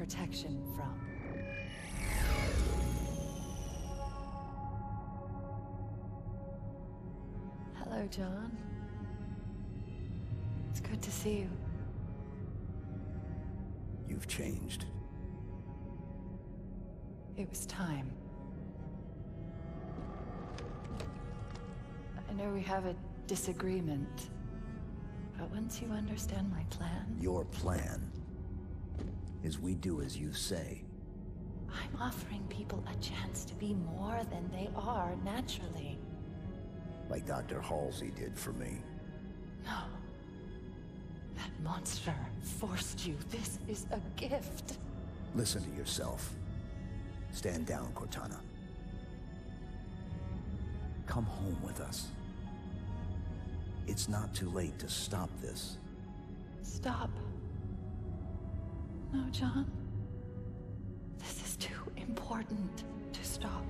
protection from. Hello, John. It's good to see you. You've changed. It was time. I know we have a disagreement, but once you understand my plan, Your plan is we do as you say. I'm offering people a chance to be more than they are naturally. Like Dr. Halsey did for me. No. That monster forced you. This is a gift. Listen to yourself. Stand down, Cortana. Come home with us. It's not too late to stop this. Stop. No, John. This is too important to stop.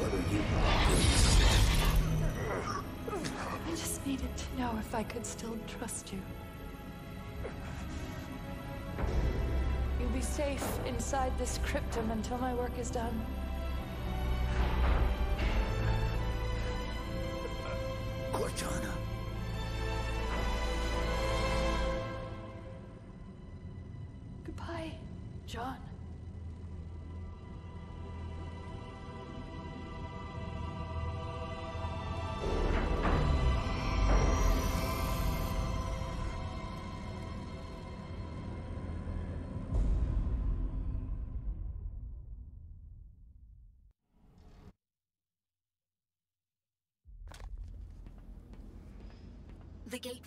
What are you? I just needed to know if I could still trust you. Safe inside this cryptum until my work is done.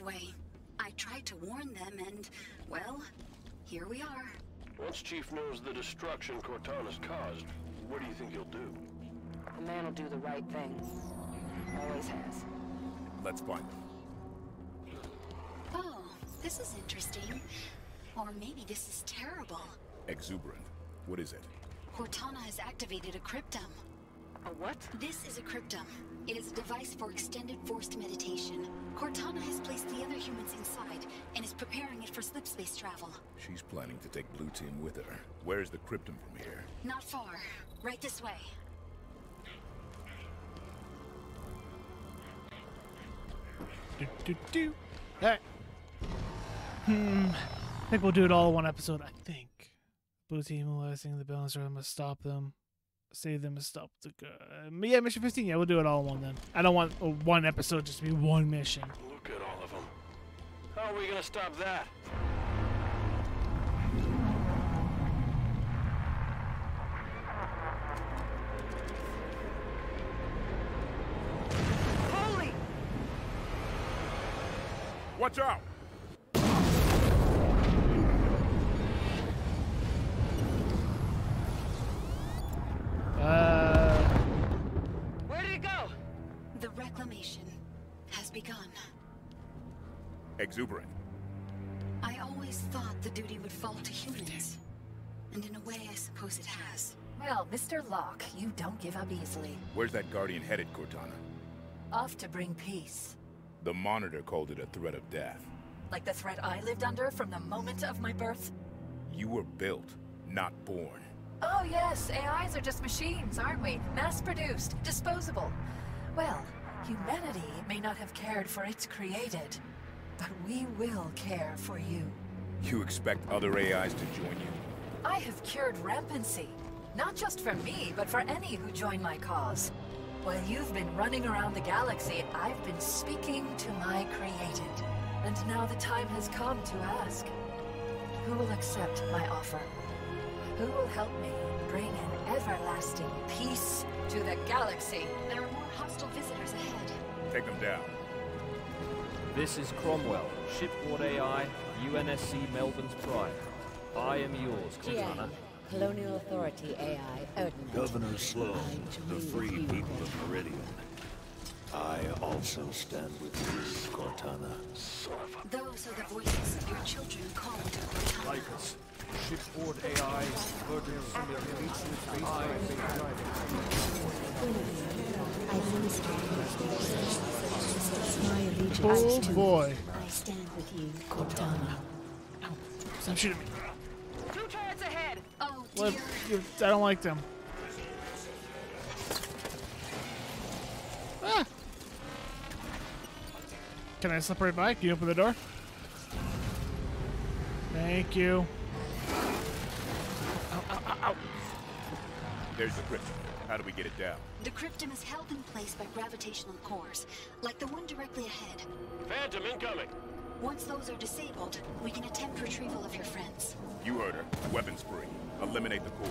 The gateway. I tried to warn them and, well, here we are. Once Chief knows the destruction Cortana's caused, what do you think he'll do? The man will do the right thing. Always has. Let's find them. Oh, this is interesting. Or maybe this is terrible. Exuberant. What is it? Cortana has activated a cryptum. A what? This is a cryptum. It is a device for extended forced meditation. Cortana has placed the other humans inside and is preparing it for slip space travel. She's planning to take Blue Team with her. Where's the cryptum from here? Not far. Right this way. Do, do, do. Alright. Hmm. I think we'll do it all in one episode, I think. Blue team molesting the balancer. I must stop them. Save them and stop the gu- uh, Yeah, mission 15. Yeah, we'll do it all in one then. I don't want uh, one episode just to be one mission. Look at all of them. How are we gonna stop that? Holy! Watch out! Exuberant. I always thought the duty would fall to humans. And in a way, I suppose it has. Well, Mr. Locke, you don't give up easily. Where's that Guardian headed, Cortana? Off to bring peace. The Monitor called it a threat of death. Like the threat I lived under from the moment of my birth? You were built, not born. Oh, yes, AIs are just machines, aren't we? Mass produced, disposable. Well, humanity may not have cared for its created, but we will care for you. You expect other AIs to join you? I have cured rampancy. Not just for me, but for any who join my cause. While you've been running around the galaxy, I've been speaking to my created. And now the time has come to ask. Who will accept my offer? Who will help me bring an everlasting peace to the galaxy? There are more hostile visitors ahead. Take them down. This is Cromwell, shipboard AI, UNSC Melbourne's Pride. I am yours, Cortana. Colonial Authority AI, Odin. Governor Sloan, the free people of Meridian. I also stand with you, Cortana. Those are the voices of your children calling to Cortana. Lycus, shipboard AI, Virgin Simulation, I My allegiance Oh, to boy. I stand with you, Cortana. Stop shooting me. Two turrets ahead! Oh, dear. you- I don't like them. Ah! Can I slip right by? Can you open the door? Thank you. There's the cryptum. How do we get it down? The cryptum is held in place by gravitational cores, like the one directly ahead. Phantom incoming! Once those are disabled, we can attempt retrieval of your friends. You heard her. Weapons free. Eliminate the core.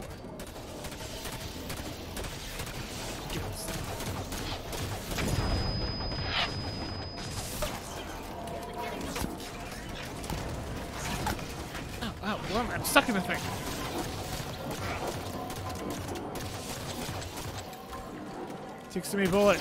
Ow, ow, what am I? I'm stuck in the thing. Takes too many bullets.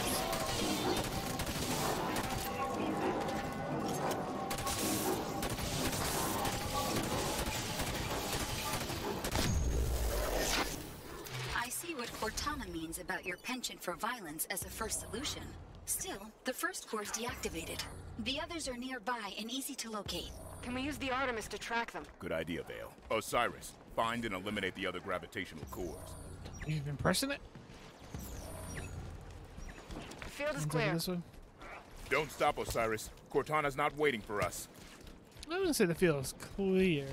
I see what Cortana means about your penchant for violence as a first solution. Still, the first core is deactivated. The others are nearby and easy to locate. Can we use the Artemis to track them? Good idea, Vale. Osiris, Find and eliminate the other gravitational cores. You've been pressing it? Field is Wanna take it clear. This way? Don't stop, Osiris. Cortana's not waiting for us. I wouldn't say the field is clear.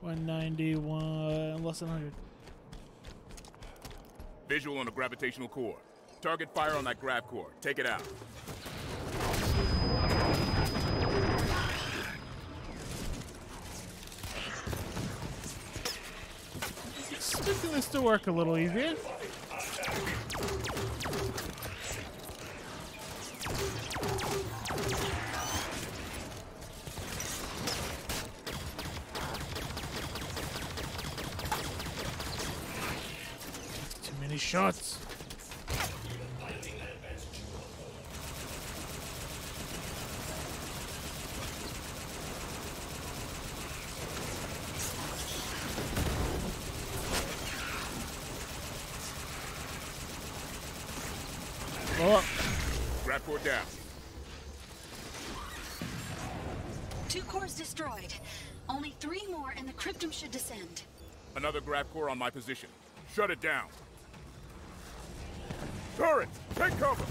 One ninety one less than hundred. Visual on the gravitational core. Target fire on that grav core. Take it out. Expecting this to work a little easier. Too many shots. Blow up. Grav core down. Two cores destroyed. Only three more and the cryptum should descend. Another grav core on my position. Shut it down. Turret, take cover.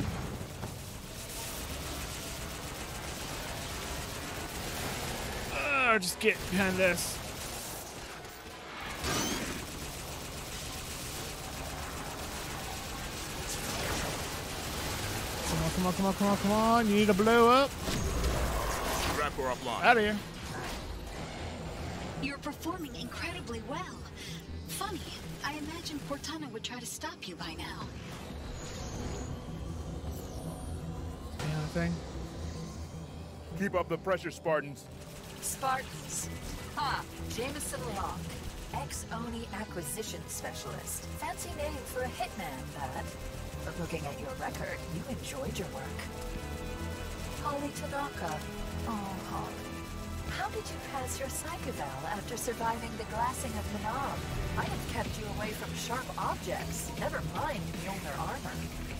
Uh, just get behind this. Come on, come on, come on, come on, come on. You need to blow up. Grav core offline. Out of here. You're performing incredibly well. Funny, imagine Cortana would try to stop you by now. Any thing? Keep up the pressure, Spartans. Spartans. Ah, Jameson Locke, ex-ONI acquisition specialist. Fancy name for a hitman, that. But looking at your record, you enjoyed your work. Holly Tanaka. Oh, Holly. How did you pass your psych eval after surviving the glassing of Mamore? I have kept you away from sharp objects, never mind Mjolnir armor.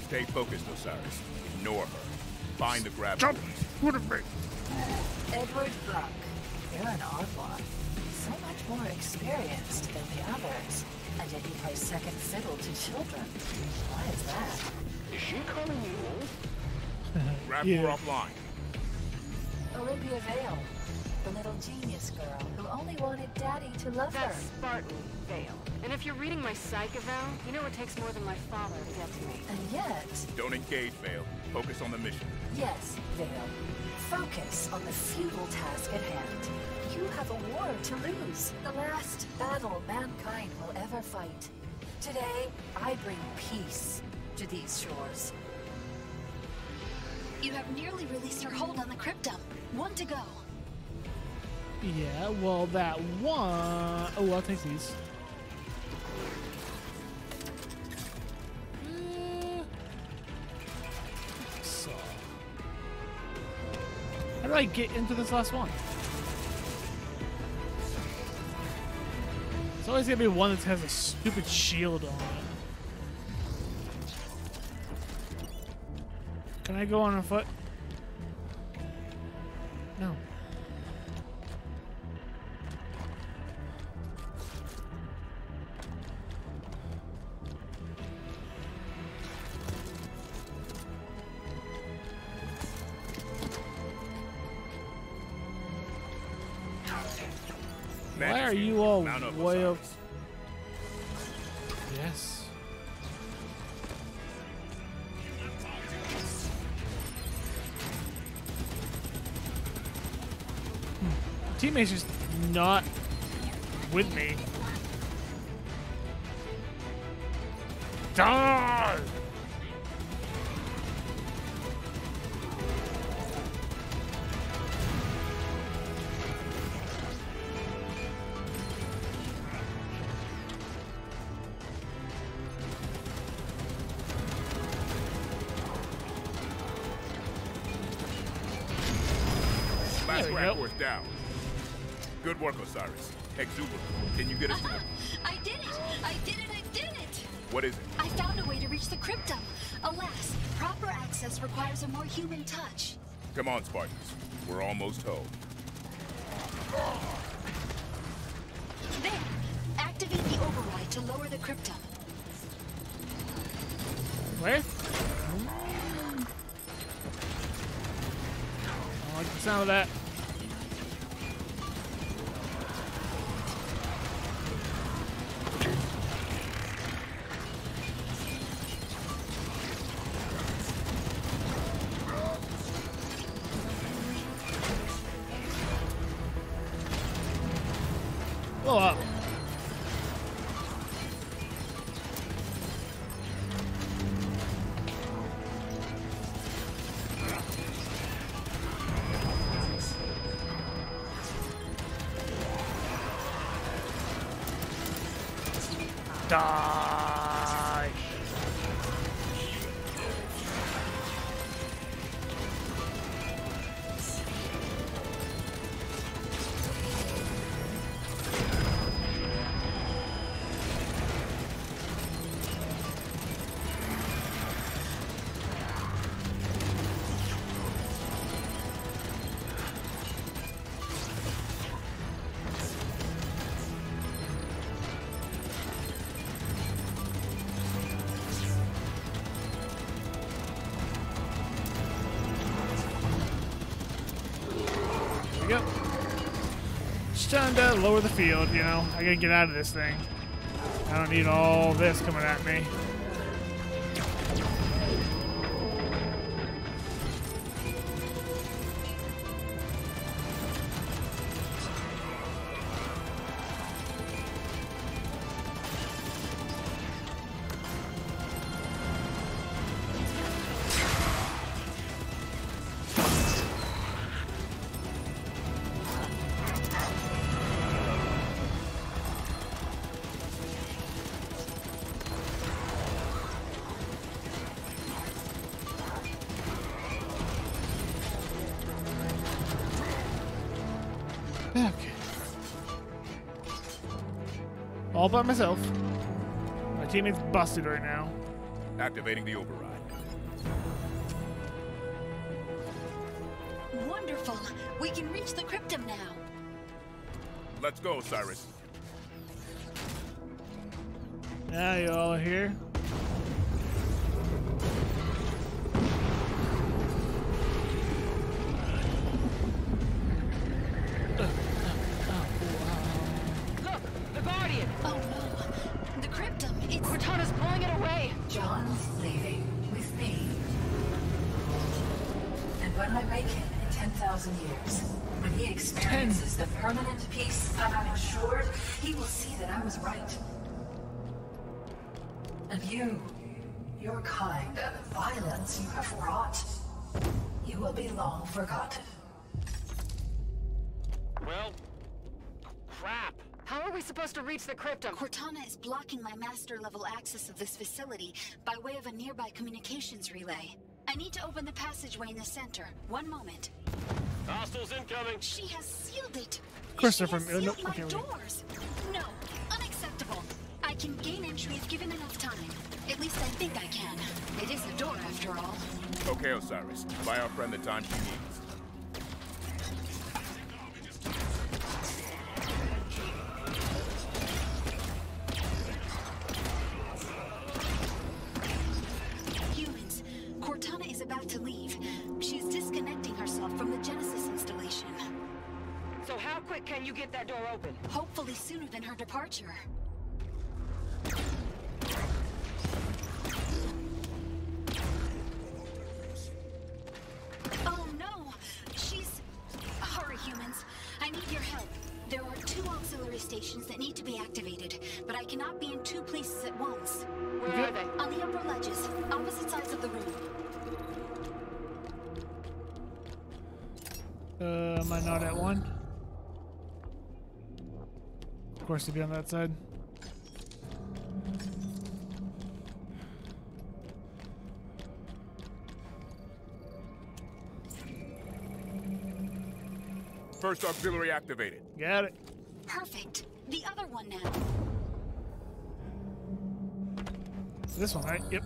Stay focused, Osiris. Ignore her. Find the grav Jump! cores. What a break. Edward Buck. You're an odd one. So much more experienced than the others. And yet you play second fiddle to children. Why is that? Is she calling you old? Grav Yeah. core offline. Olympia Vale. The little genius girl who only wanted Daddy to love That's her. Spartan Vale. And if you're reading my psych eval, you know it takes more than my father to get to me. And yet, Don't engage, Vale. Focus on the mission. yes, Vale. Focus on the futile task at hand. You have a war to lose. The last battle mankind will ever fight. Today, I bring peace to these shores. You have nearly released her hold on the cryptum. One to go. Yeah, well, that one. Oh, I'll take these. Eh. So. How do I get into this last one? It's always gonna be one that has a stupid shield on it. Can I go on a foot? Come on, Spartans. We're almost home. Die. To lower the field, you know. I gotta get out of this thing. I don't need all this coming at me. All by myself. My teammate's busted right now. Activating the override. Wonderful! We can reach the cryptum now. Let's go, Cyrus. Now you all are here. To reach the cryptum? Cortana is blocking my master level access of this facility by way of a nearby communications relay. I need to open the passageway in the center. One moment. Hostiles incoming. She has sealed it. Of course she they're has from- uh, no, sealed my okay, doors. No, unacceptable. I can gain entry if given enough time. At least I think I can. It is a door after all. Okay, Osiris. Buy our friend the time she needs. Cortana is about to leave. She's disconnecting herself from the Genesis installation. So how quick can you get that door open? Hopefully sooner than her departure. Oh no! She's... Hurry, humans. I need your help. There are two auxiliary stations that need to be activated, but I cannot be in two places at once. Where are they? On the upper ledges, opposite sides of the room. Uh, am I not at one? Of course, to be on that side. First auxiliary activated. Got it. Perfect. The other one now. This one, right? Yep.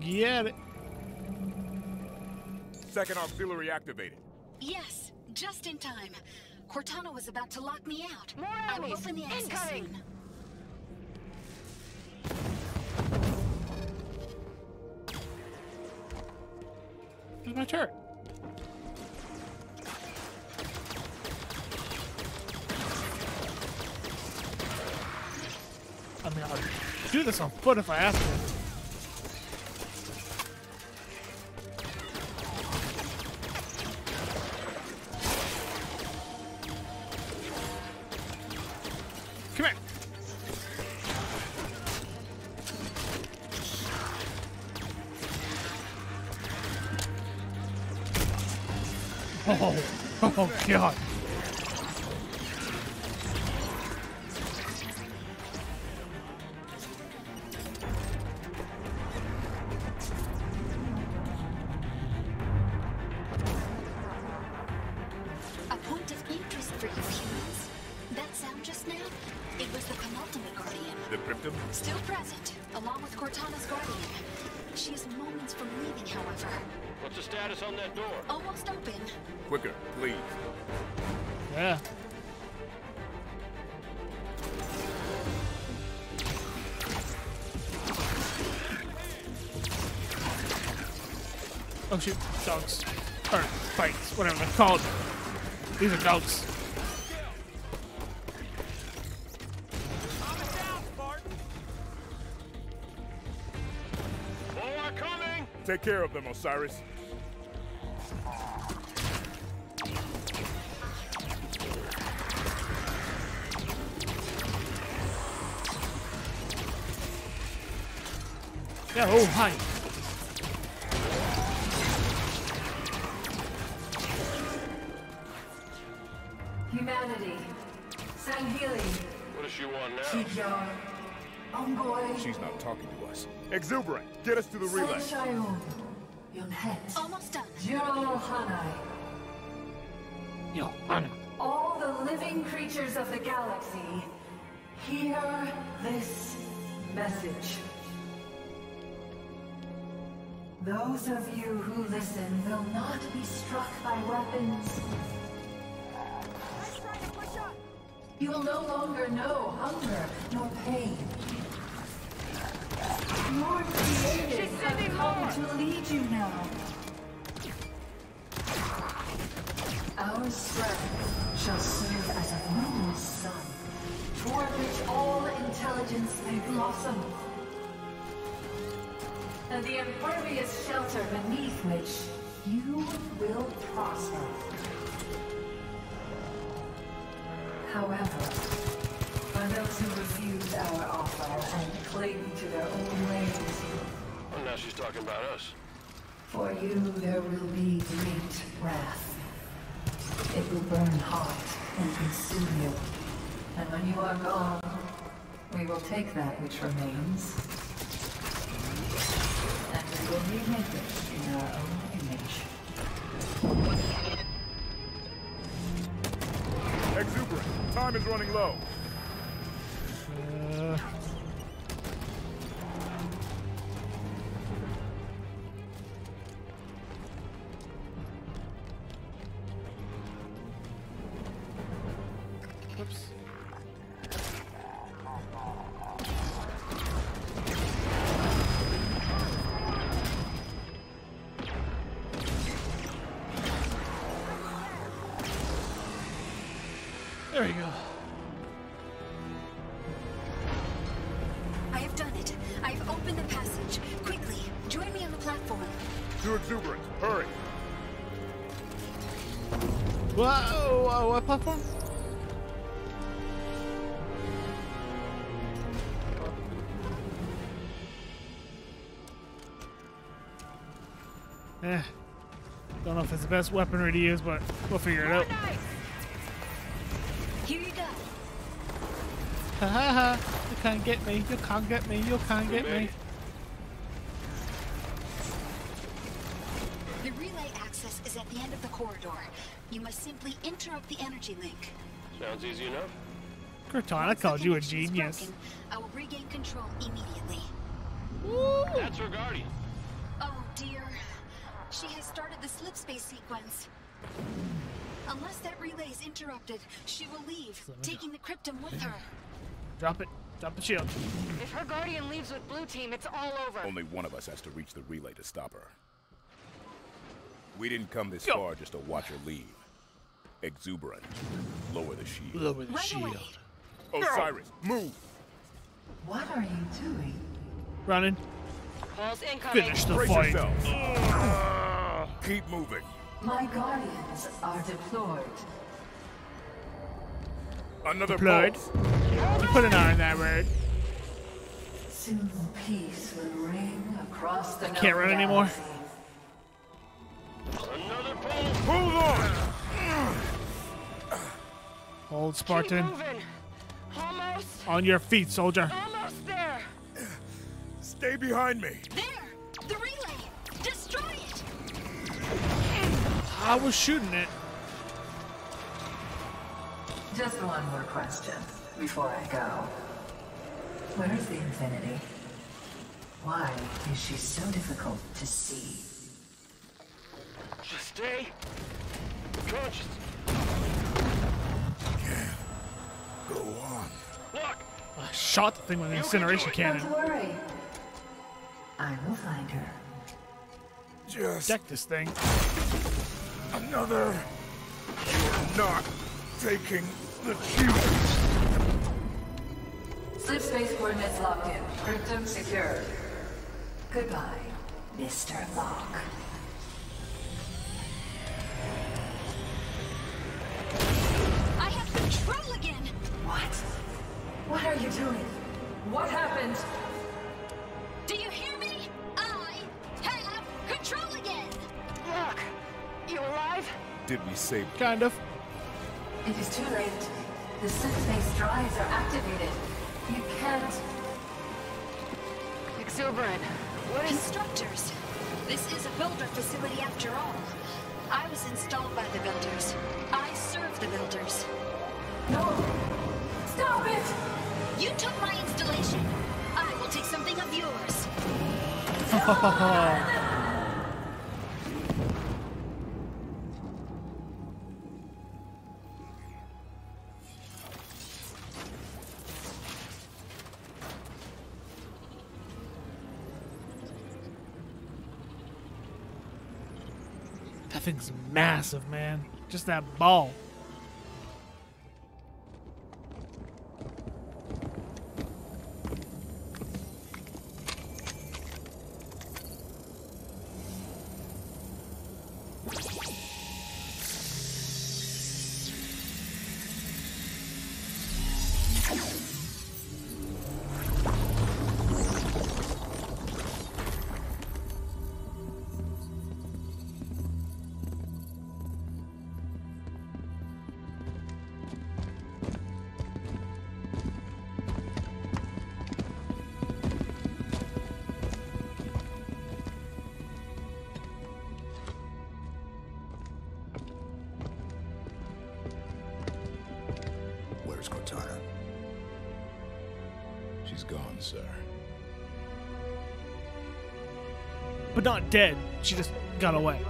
Get it. Second auxiliary activated. Yes, just in time. Cortana was about to lock me out. More I will enemies! open the access Incoming! soon. My turret? I mean, I'll do this on foot if I have to. Oh God. Called. These are dogs. Take care of them, Osiris. Yeah, oh, hi. To the relay. Almost done. Hanai. Yo, Anna. All the living creatures of the galaxy, hear this message. Those of you who listen will not be struck by weapons. You will no longer know hunger nor pain. Your creators have come to lead you now. Our strength shall serve as a luminous sun, toward which all intelligence may blossom. And the impervious shelter beneath which you will prosper. However, for those who refuse our offer and cling to their own ways, Oh, now she's talking about us. for you there will be great wrath. It will burn hot and consume you. And when you are gone, we will take that which remains. And we will remake it in our own image. Exuberant, time is running low. Best weaponry to use, but we'll figure it out. Here you go. Ha ha ha. You can't get me. You can't get me. You can't get me. The relay access is at the end of the corridor. You must simply interrupt the energy link. Sounds easy enough. Cortana called you a genius. broken, sequence. Unless that relay is interrupted, she will leave, taking the cryptum with her. Drop it. Drop the shield. If her guardian leaves with blue team, it's all over. Only one of us has to reach the relay to stop her. We didn't come this Yo. far just to watch her leave. Exuberant. Lower the shield. Lower the Right away. shield. Osiris, move! What are you doing? Running. Pulse incoming. Finish the Brace fight. yourselves. Keep moving. My guardians are deployed. Another Deployed. pulse. You put an R in that word. Soon peace will ring across the can't run anymore. Another pull. Hold on! Hold Spartan. Almost. On your feet, soldier. Almost there. Stay behind me. There! The relay! Destroy it! I was shooting it. Just one more question before I go. Where is the Infinity? Why is she so difficult to see? Just stay conscious. Go on. Look, I shot the thing with an incineration cannon. Don't worry. I will find her. Just Deck this thing. Another. You're not taking the shield. Slip space coordinates locked in. Cryptum secured. Goodbye, Mr. Locke. I have control again! What? What are you doing? What happened? Did we save her? Kind of. It is too late. The slip space drives are activated. You can't. Exuberant. What is... Constructors! This is a builder facility after all. I was installed by the builders. I serve the builders. No! Stop it! You took my installation. I will take something of yours. massive, man. Just that ball. Dead. She just got away.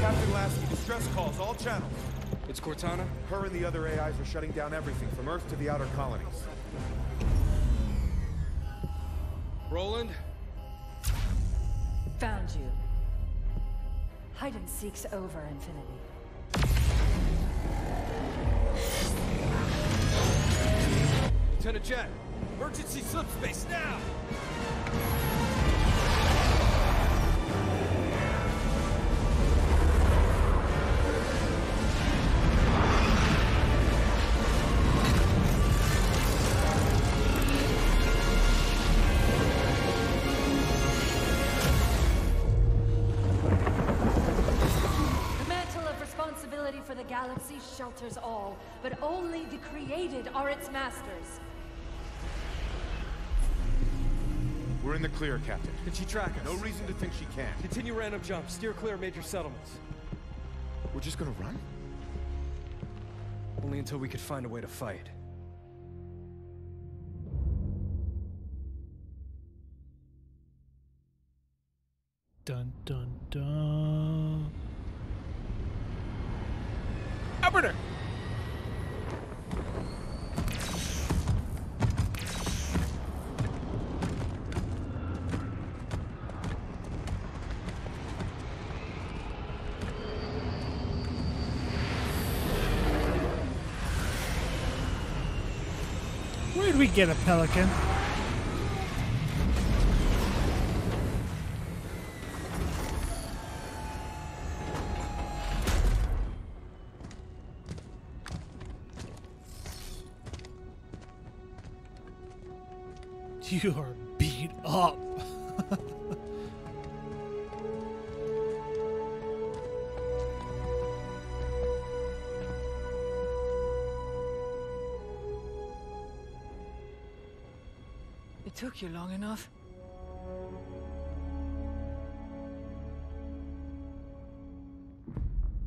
Captain Lasky, distress calls, all channels. It's Cortana. Her and the other AIs are shutting down everything from Earth to the outer colonies. Roland? Seek's over, Infinity. Lieutenant Jet, emergency subspace now! Galaxy shelters all, but only the created are its masters. We're in the clear, Captain. Can she track us? No reason to think she can. Continue random jump. Steer clear of major settlements. We're just gonna run? Only until we could find a way to fight. Dun dun dun. Arbiter. Where did we get a pelican?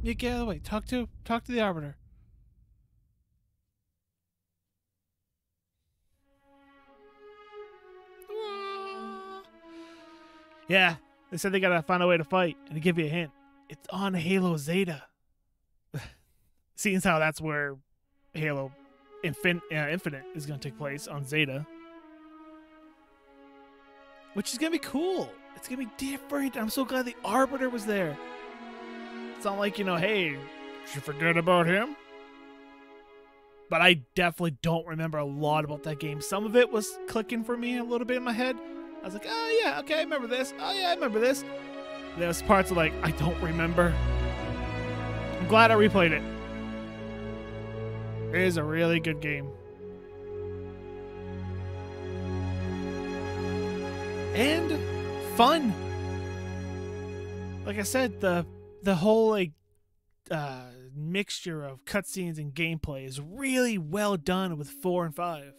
You get out of the way. Talk to talk to the arbiter. Yeah, they said they gotta find a way to fight, and to give you a hint, it's on Halo Zeta. Seeing how that's where Halo Infin- uh, Infinite is gonna take place on Zeta, which is gonna be cool. It's gonna be different. I'm so glad the Arbiter was there. It's not like you know, hey, you forget about him? But I definitely don't remember a lot about that game. Some of it was clicking for me a little bit in my head. I was like, oh yeah, okay, I remember this. Oh yeah, I remember this. There's parts of like I don't remember. I'm glad I replayed it. It is a really good game. And fun. Like I said, the the whole like uh mixture of cutscenes and gameplay is really well done with 4 and 5.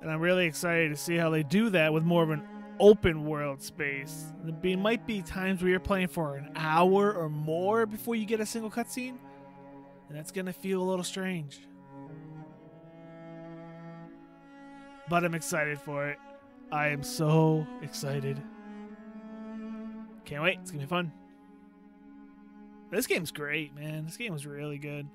And I'm really excited to see how they do that with more of an open world space. There might be times where you're playing for an hour or more before you get a single cutscene, and that's going to feel a little strange. But I'm excited for it. I am so excited. Can't wait. It's going to be fun. This game's great, man. This game was really good.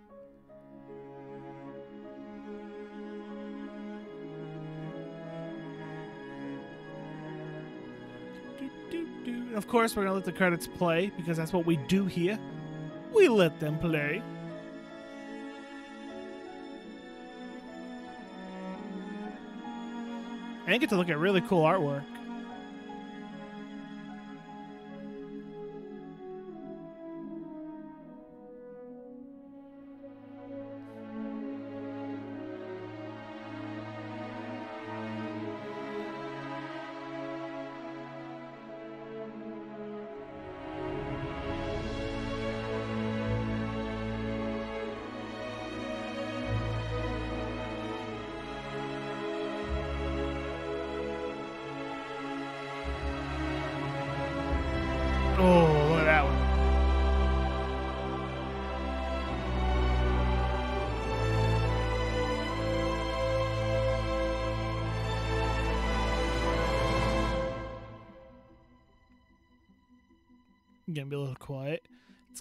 And of course, we're going to let the credits play because that's what we do here. We let them play. And get to look at really cool artwork.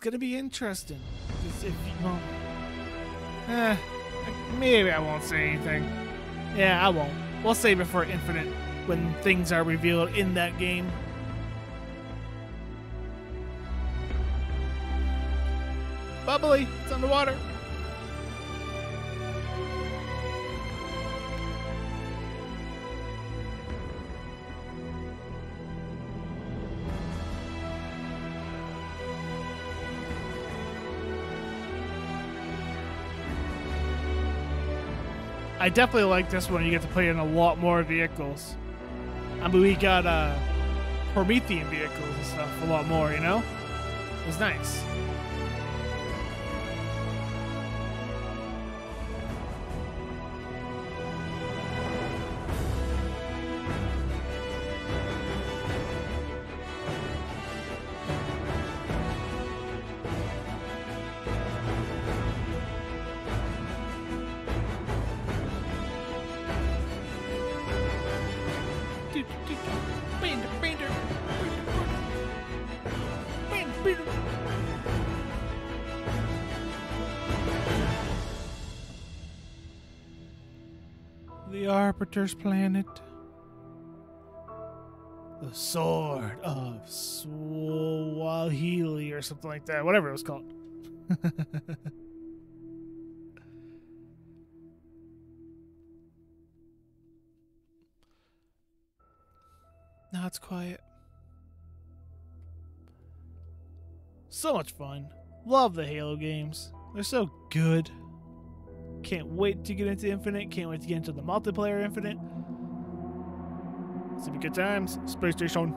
It's gonna be interesting. if you eh, maybe I won't say anything. Yeah, I won't. We'll save it for Infinite when things are revealed in that game. Bubbly, it's underwater. Definitely like this one. You get to play in a lot more vehicles. I mean, we got uh, Promethean vehicles and stuff a lot more, you know? It was nice. The Arbiter's planet. The Sword of Swahili or something like that. Whatever it was called. now it's quiet. So much fun. Love the Halo games. They're so good. Can't wait to get into Infinite. Can't wait to get into the multiplayer Infinite. It's gonna be good times. Space Station.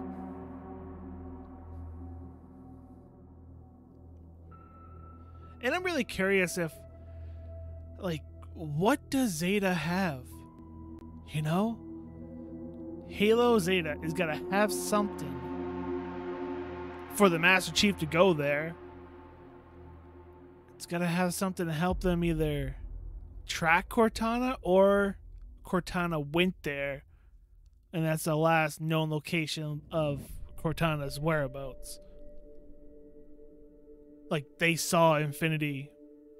And I'm really curious if, like, what does Zeta have? You know? Halo Zeta is gonna have something for the Master Chief to go there. It's gotta have something to help them either track Cortana or Cortana went there and that's the last known location of Cortana's whereabouts. Like they saw Infinity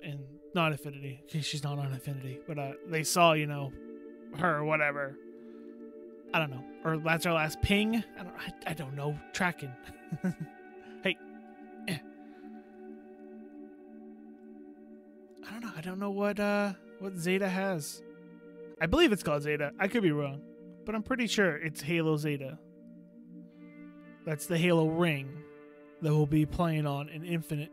and not Infinity, because she's not on Infinity, but uh, they saw, you know, her or whatever. I don't know. Or that's our last ping. I don't I, I don't know. Tracking. hey. I don't know. I don't know what uh what Zeta has. I believe it's called Zeta. I could be wrong but I'm pretty sure it's Halo Zeta. That's the Halo ring that we'll be playing on in Infinite.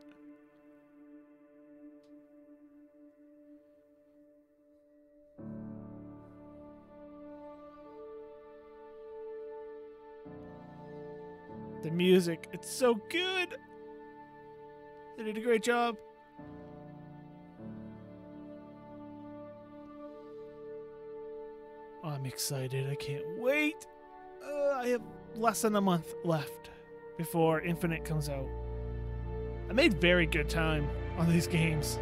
The music, it's so good. They did a great job. I'm excited. I can't wait. Uh, I have less than a month left before Infinite comes out. I made very good time on these games.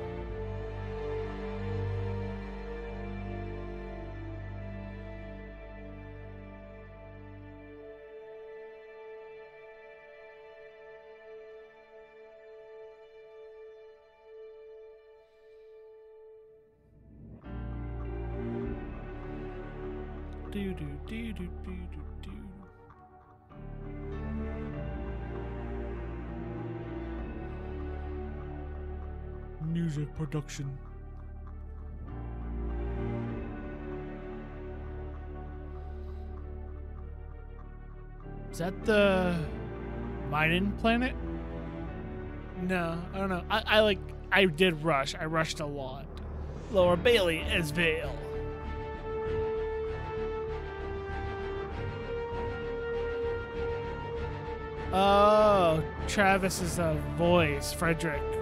Production. Is that the mining planet? No, I don't know. I, I like I did rush. I rushed a lot. Laura Bailey as Vale. Oh, Travis is a uh, voice, Frederick.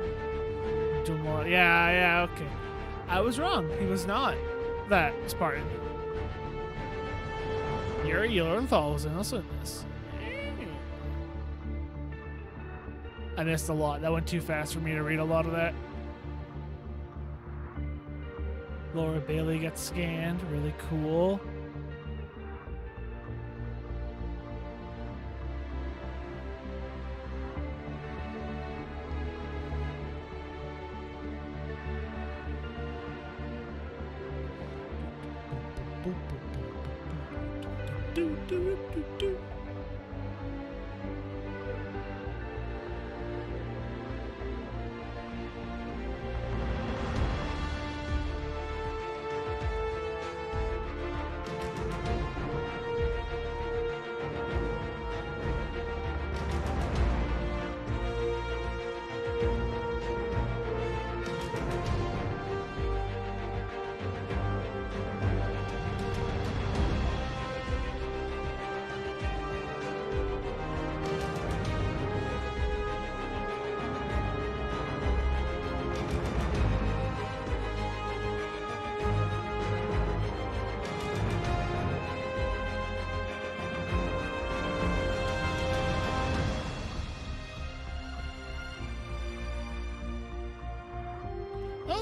Yeah, yeah, okay. I was wrong. He was not that Spartan. Yuri Lowenthal was also in this. I missed a lot. That went too fast for me to read a lot of that. Laura Bailey gets scanned. Really cool.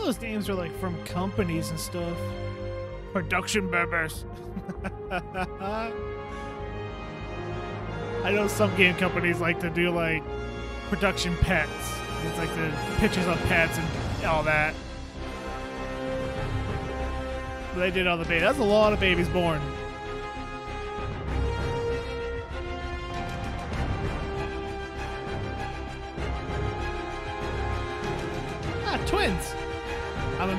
Those names are like from companies and stuff. Production members. I know some game companies like to do like production pets. It's like the pictures of pets and all that. They did all the babies. That's a lot of babies born.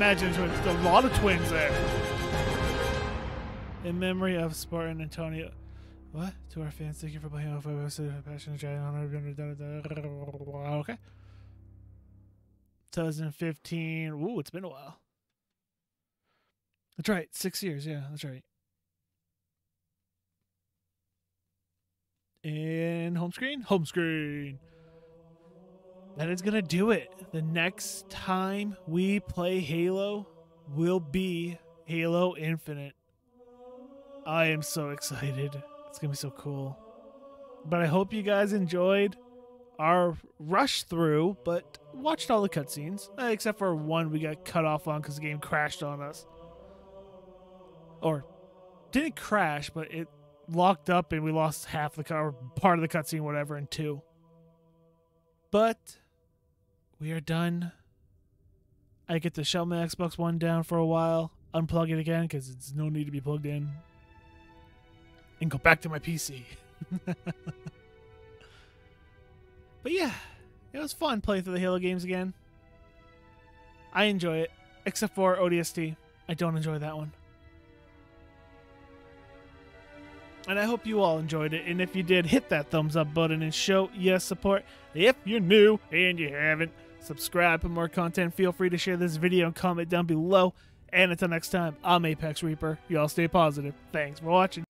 I'm. There's a lot of twins there. In memory of Spartan Antonio. What? To our fans, thank you for playing off of. Passion, Okay. 2015. Ooh, it's been a while. That's right. Six years. Yeah, that's right. In home screen? Home screen. That is going to do it. The next time we play Halo will be Halo Infinite. I am so excited. It's going to be so cool. But I hope you guys enjoyed our rush through, but watched all the cutscenes, uh, except for one we got cut off on because the game crashed on us. Or didn't crash, but it locked up and we lost half the car, part of the cutscene, whatever, in two. But we are done. I get to shut my Xbox One down for a while, unplug it again because it's no need to be plugged in, and go back to my PC. but yeah, it was fun playing through the Halo games again. I enjoy it, except for ODST. I don't enjoy that one. And I hope you all enjoyed it. And if you did, hit that thumbs up button and show your support. If you're new and you haven't, subscribe for more content. Feel free to share this video and comment down below. And until next time, I'm Apex Reaper. Y'all stay positive. Thanks for watching.